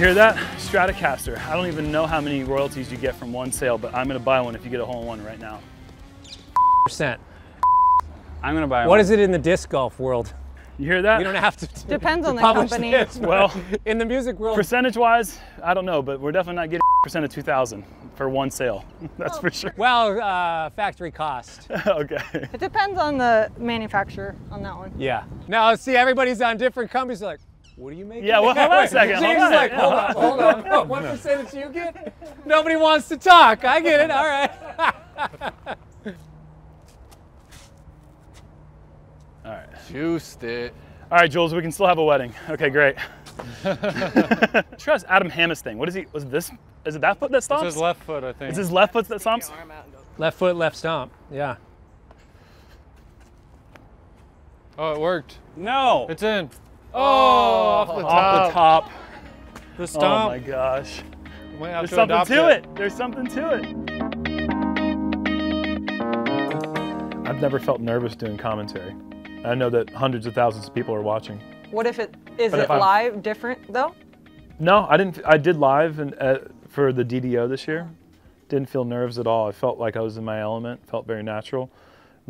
hear that? Stratocaster. I don't even know how many royalties you get from one sale, but I'm gonna buy one if you get a hole in one right now. Percent. I'm gonna buy one. What is it in the disc golf world? You hear that? You don't have to. Depends on the company. this, Well, in the music world, percentage wise, I don't know, but we're definitely not getting a percent of 2,000 for one sale. That's for sure. well, uh, factory cost. okay. It depends on the manufacturer on that one. Yeah. Now, see, everybody's on different companies. They're like, what are you making? Yeah, well, hold on a second, hold James on. is like, hold on, hold on. Oh, What percentage you get? Nobody wants to talk. I get it. All right. All right. Juiced it. All right, Jules, we can still have a wedding. Okay, great. Trust Adam Hammes thing. What is he? Was this? Is it that foot that it's stomps? his left foot, I think. Is his left foot that stomps? left foot, left stomp. Yeah. oh, it worked. No. It's in. Oh, off the top. Off the top. The Oh my gosh. Might There's to something to it. There's something to it. I've never felt nervous doing commentary. I know that hundreds of thousands of people are watching. What if it is But it if I'm- live different though? No, I didn't. I did live and uh, for the DDO this year. Didn't feel nerves at all. I felt like I was in my element. Felt very natural.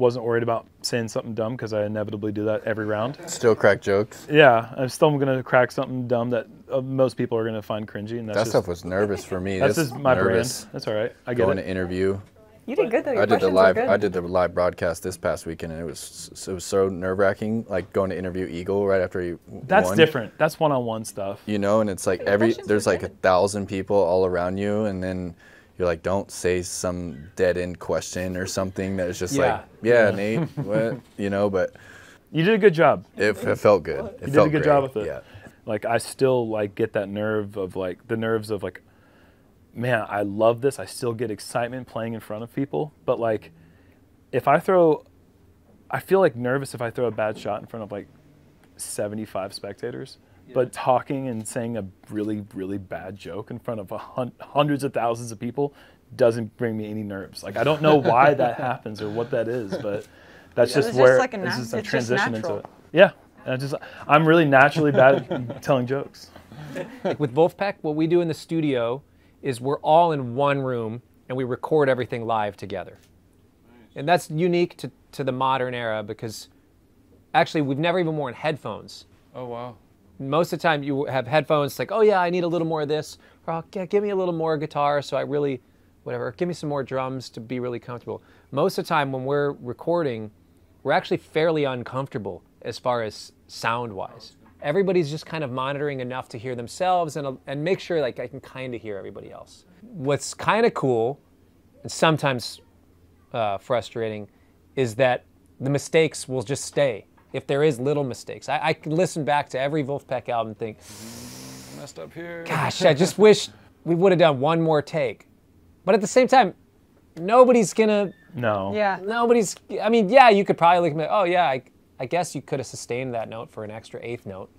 Wasn't worried about saying something dumb because I inevitably do that every round. Still crack jokes. Yeah, I'm still gonna crack something dumb that uh, most people are gonna find cringy, and that's That just stuff was nervous for me. that's That's just my nervous brand. That's all right. I get Going it. to interview. You did good though. Your I did the live. I did the live broadcast this past weekend, and it was it was so nerve wracking. Like going to interview Eagle right after he That's won, different. That's one-on-one stuff. You know, and it's like every there's were like a thousand people all around you, and then you're like, don't say some dead end question or something that is just like, yeah, Nate, what, you know? But You did a good job. it, it felt good. It You did a good great. job with it. Yeah. Like I still like get that nerve of like the nerves of like, man, I love this. I still get excitement playing in front of people. But like, if I throw, I feel like nervous if I throw a bad shot in front of like 75 spectators. But talking and saying a really, really bad joke in front of a hun- hundreds of thousands of people doesn't bring me any nerves. Like I don't know why that happens or what that is, but that's just It's just where like a it's just a it's just transition into it. Yeah, and I just I'm really naturally bad at telling jokes. With Vulfpeck, what we do in the studio is we're all in one room and we record everything live together. And that's unique to, to the modern era because actually we've never even worn headphones. Oh wow. Most of the time you have headphones like, oh yeah, I need a little more of this, or oh, yeah, give me a little more guitar so I really, whatever, give me some more drums to be really comfortable. Most of the time when we're recording, we're actually fairly uncomfortable as far as sound wise. Everybody's just kind of monitoring enough to hear themselves and, and make sure like I can kind of hear everybody else. What's kind of cool and sometimes uh, frustrating is that the mistakes will just stay if there is little mistakes. I, I can listen back to every Vulfpeck album and think, mm-hmm. Messed up here. gosh, I just wish we would have done one more take. But at the same time, nobody's gonna, No. Yeah. nobody's, I mean, yeah, you could probably look at me, oh yeah, I, I guess you could have sustained that note for an extra eighth note.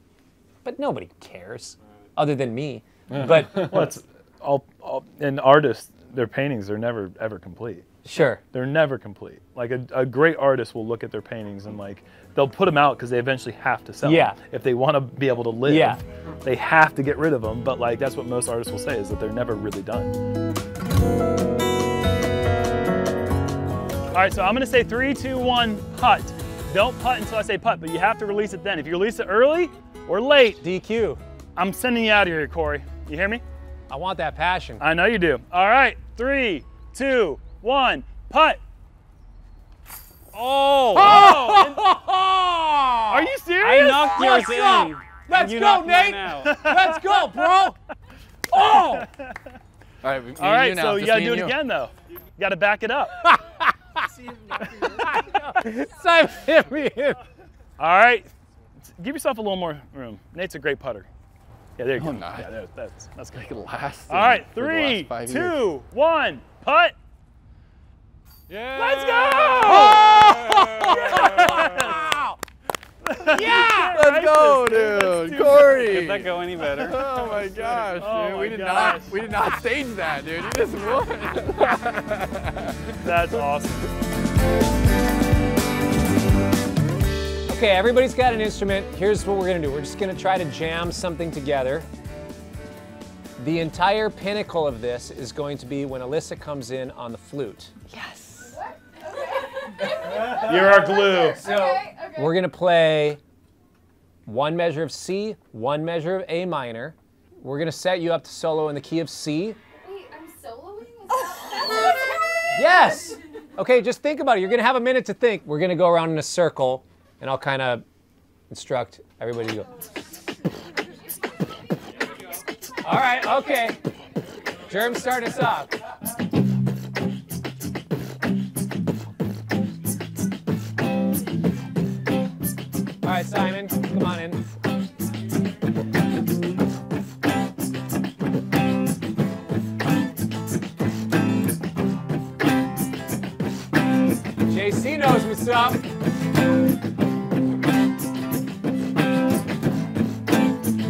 But nobody cares, other than me. But Well, it's all, all and artists, their paintings are never ever complete. Sure, They're never complete. Like a, a great artist will look at their paintings and like they'll put them out because they eventually have to sell. Yeah. Them. If they want to be able to live, Yeah. they have to get rid of them. But like that's what most artists will say is that they're never really done. All right, so I'm gonna say three, two, one, putt. Don't putt until I say putt, but you have to release it then. If you release it early or late, DQ. I'm sending you out of here, Cory. You hear me? I want that passion. I know you do. All right, three, two, one, putt. Oh! oh! Are you serious? I knocked yours Let's go. in. Let's You go, Nate. Let's go, bro. Oh! All right. me All you now, so you gotta do it you. again though. You gotta back it up. Simon hit me in. All right, give yourself a little more room. Nate's a great putter. Yeah, there you oh, go. not. Yeah, there, that's that's good. Last All right, for the last three, five years. one, putt. Yeah. Let's go! Yeah! Let's go, dude. Cory. Could that go any better? Oh my gosh, Oh dude. my we did gosh. not we did not stage that, dude. You just won. That's awesome. Okay, everybody's got an instrument. Here's what we're gonna do. We're just gonna try to jam something together. The entire pinnacle of this is going to be when Alyssa comes in on the flute. Yes. You're our glue. So we're gonna play one measure of C, one measure of A minor. We're gonna set you up to solo in the key of C. Wait, I'm soloing? Yes! Okay, just think about it. You're gonna have a minute to think. We're gonna go around in a circle, and I'll kind of instruct everybody to go. All right, okay. Jerm, start us off. Right, Simon, come on in. JC knows what's up.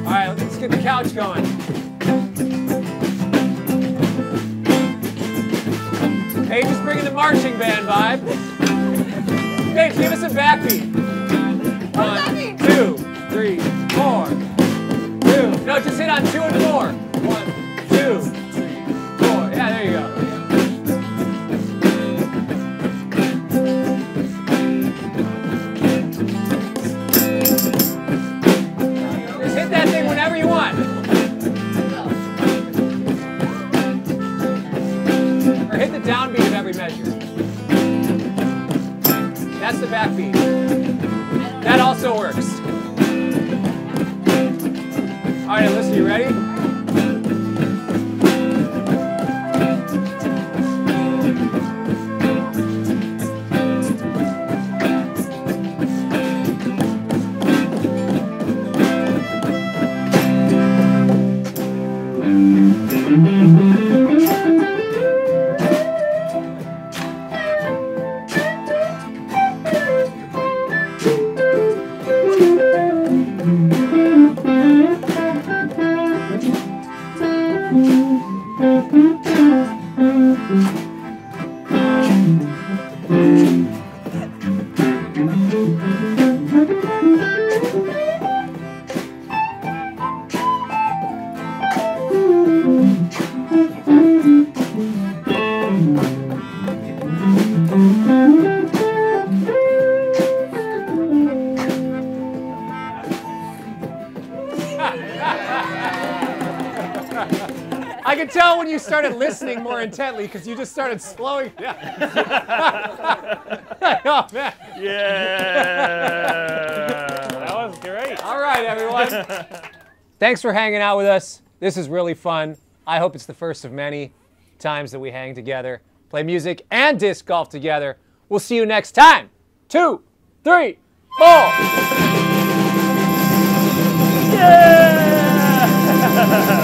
All right, let's get the couch going. Paige is bringing the marching band vibe. Paige, give us a backbeat. One, two, three, four. Two. No, just hit on two and four. One, works. Listening more intently because you just started slowing down. oh, man. Yeah. That was great. All right, everyone. Thanks for hanging out with us. This is really fun. I hope it's the first of many times that we hang together, play music and disc golf together. We'll see you next time. Two, three, four. Yeah!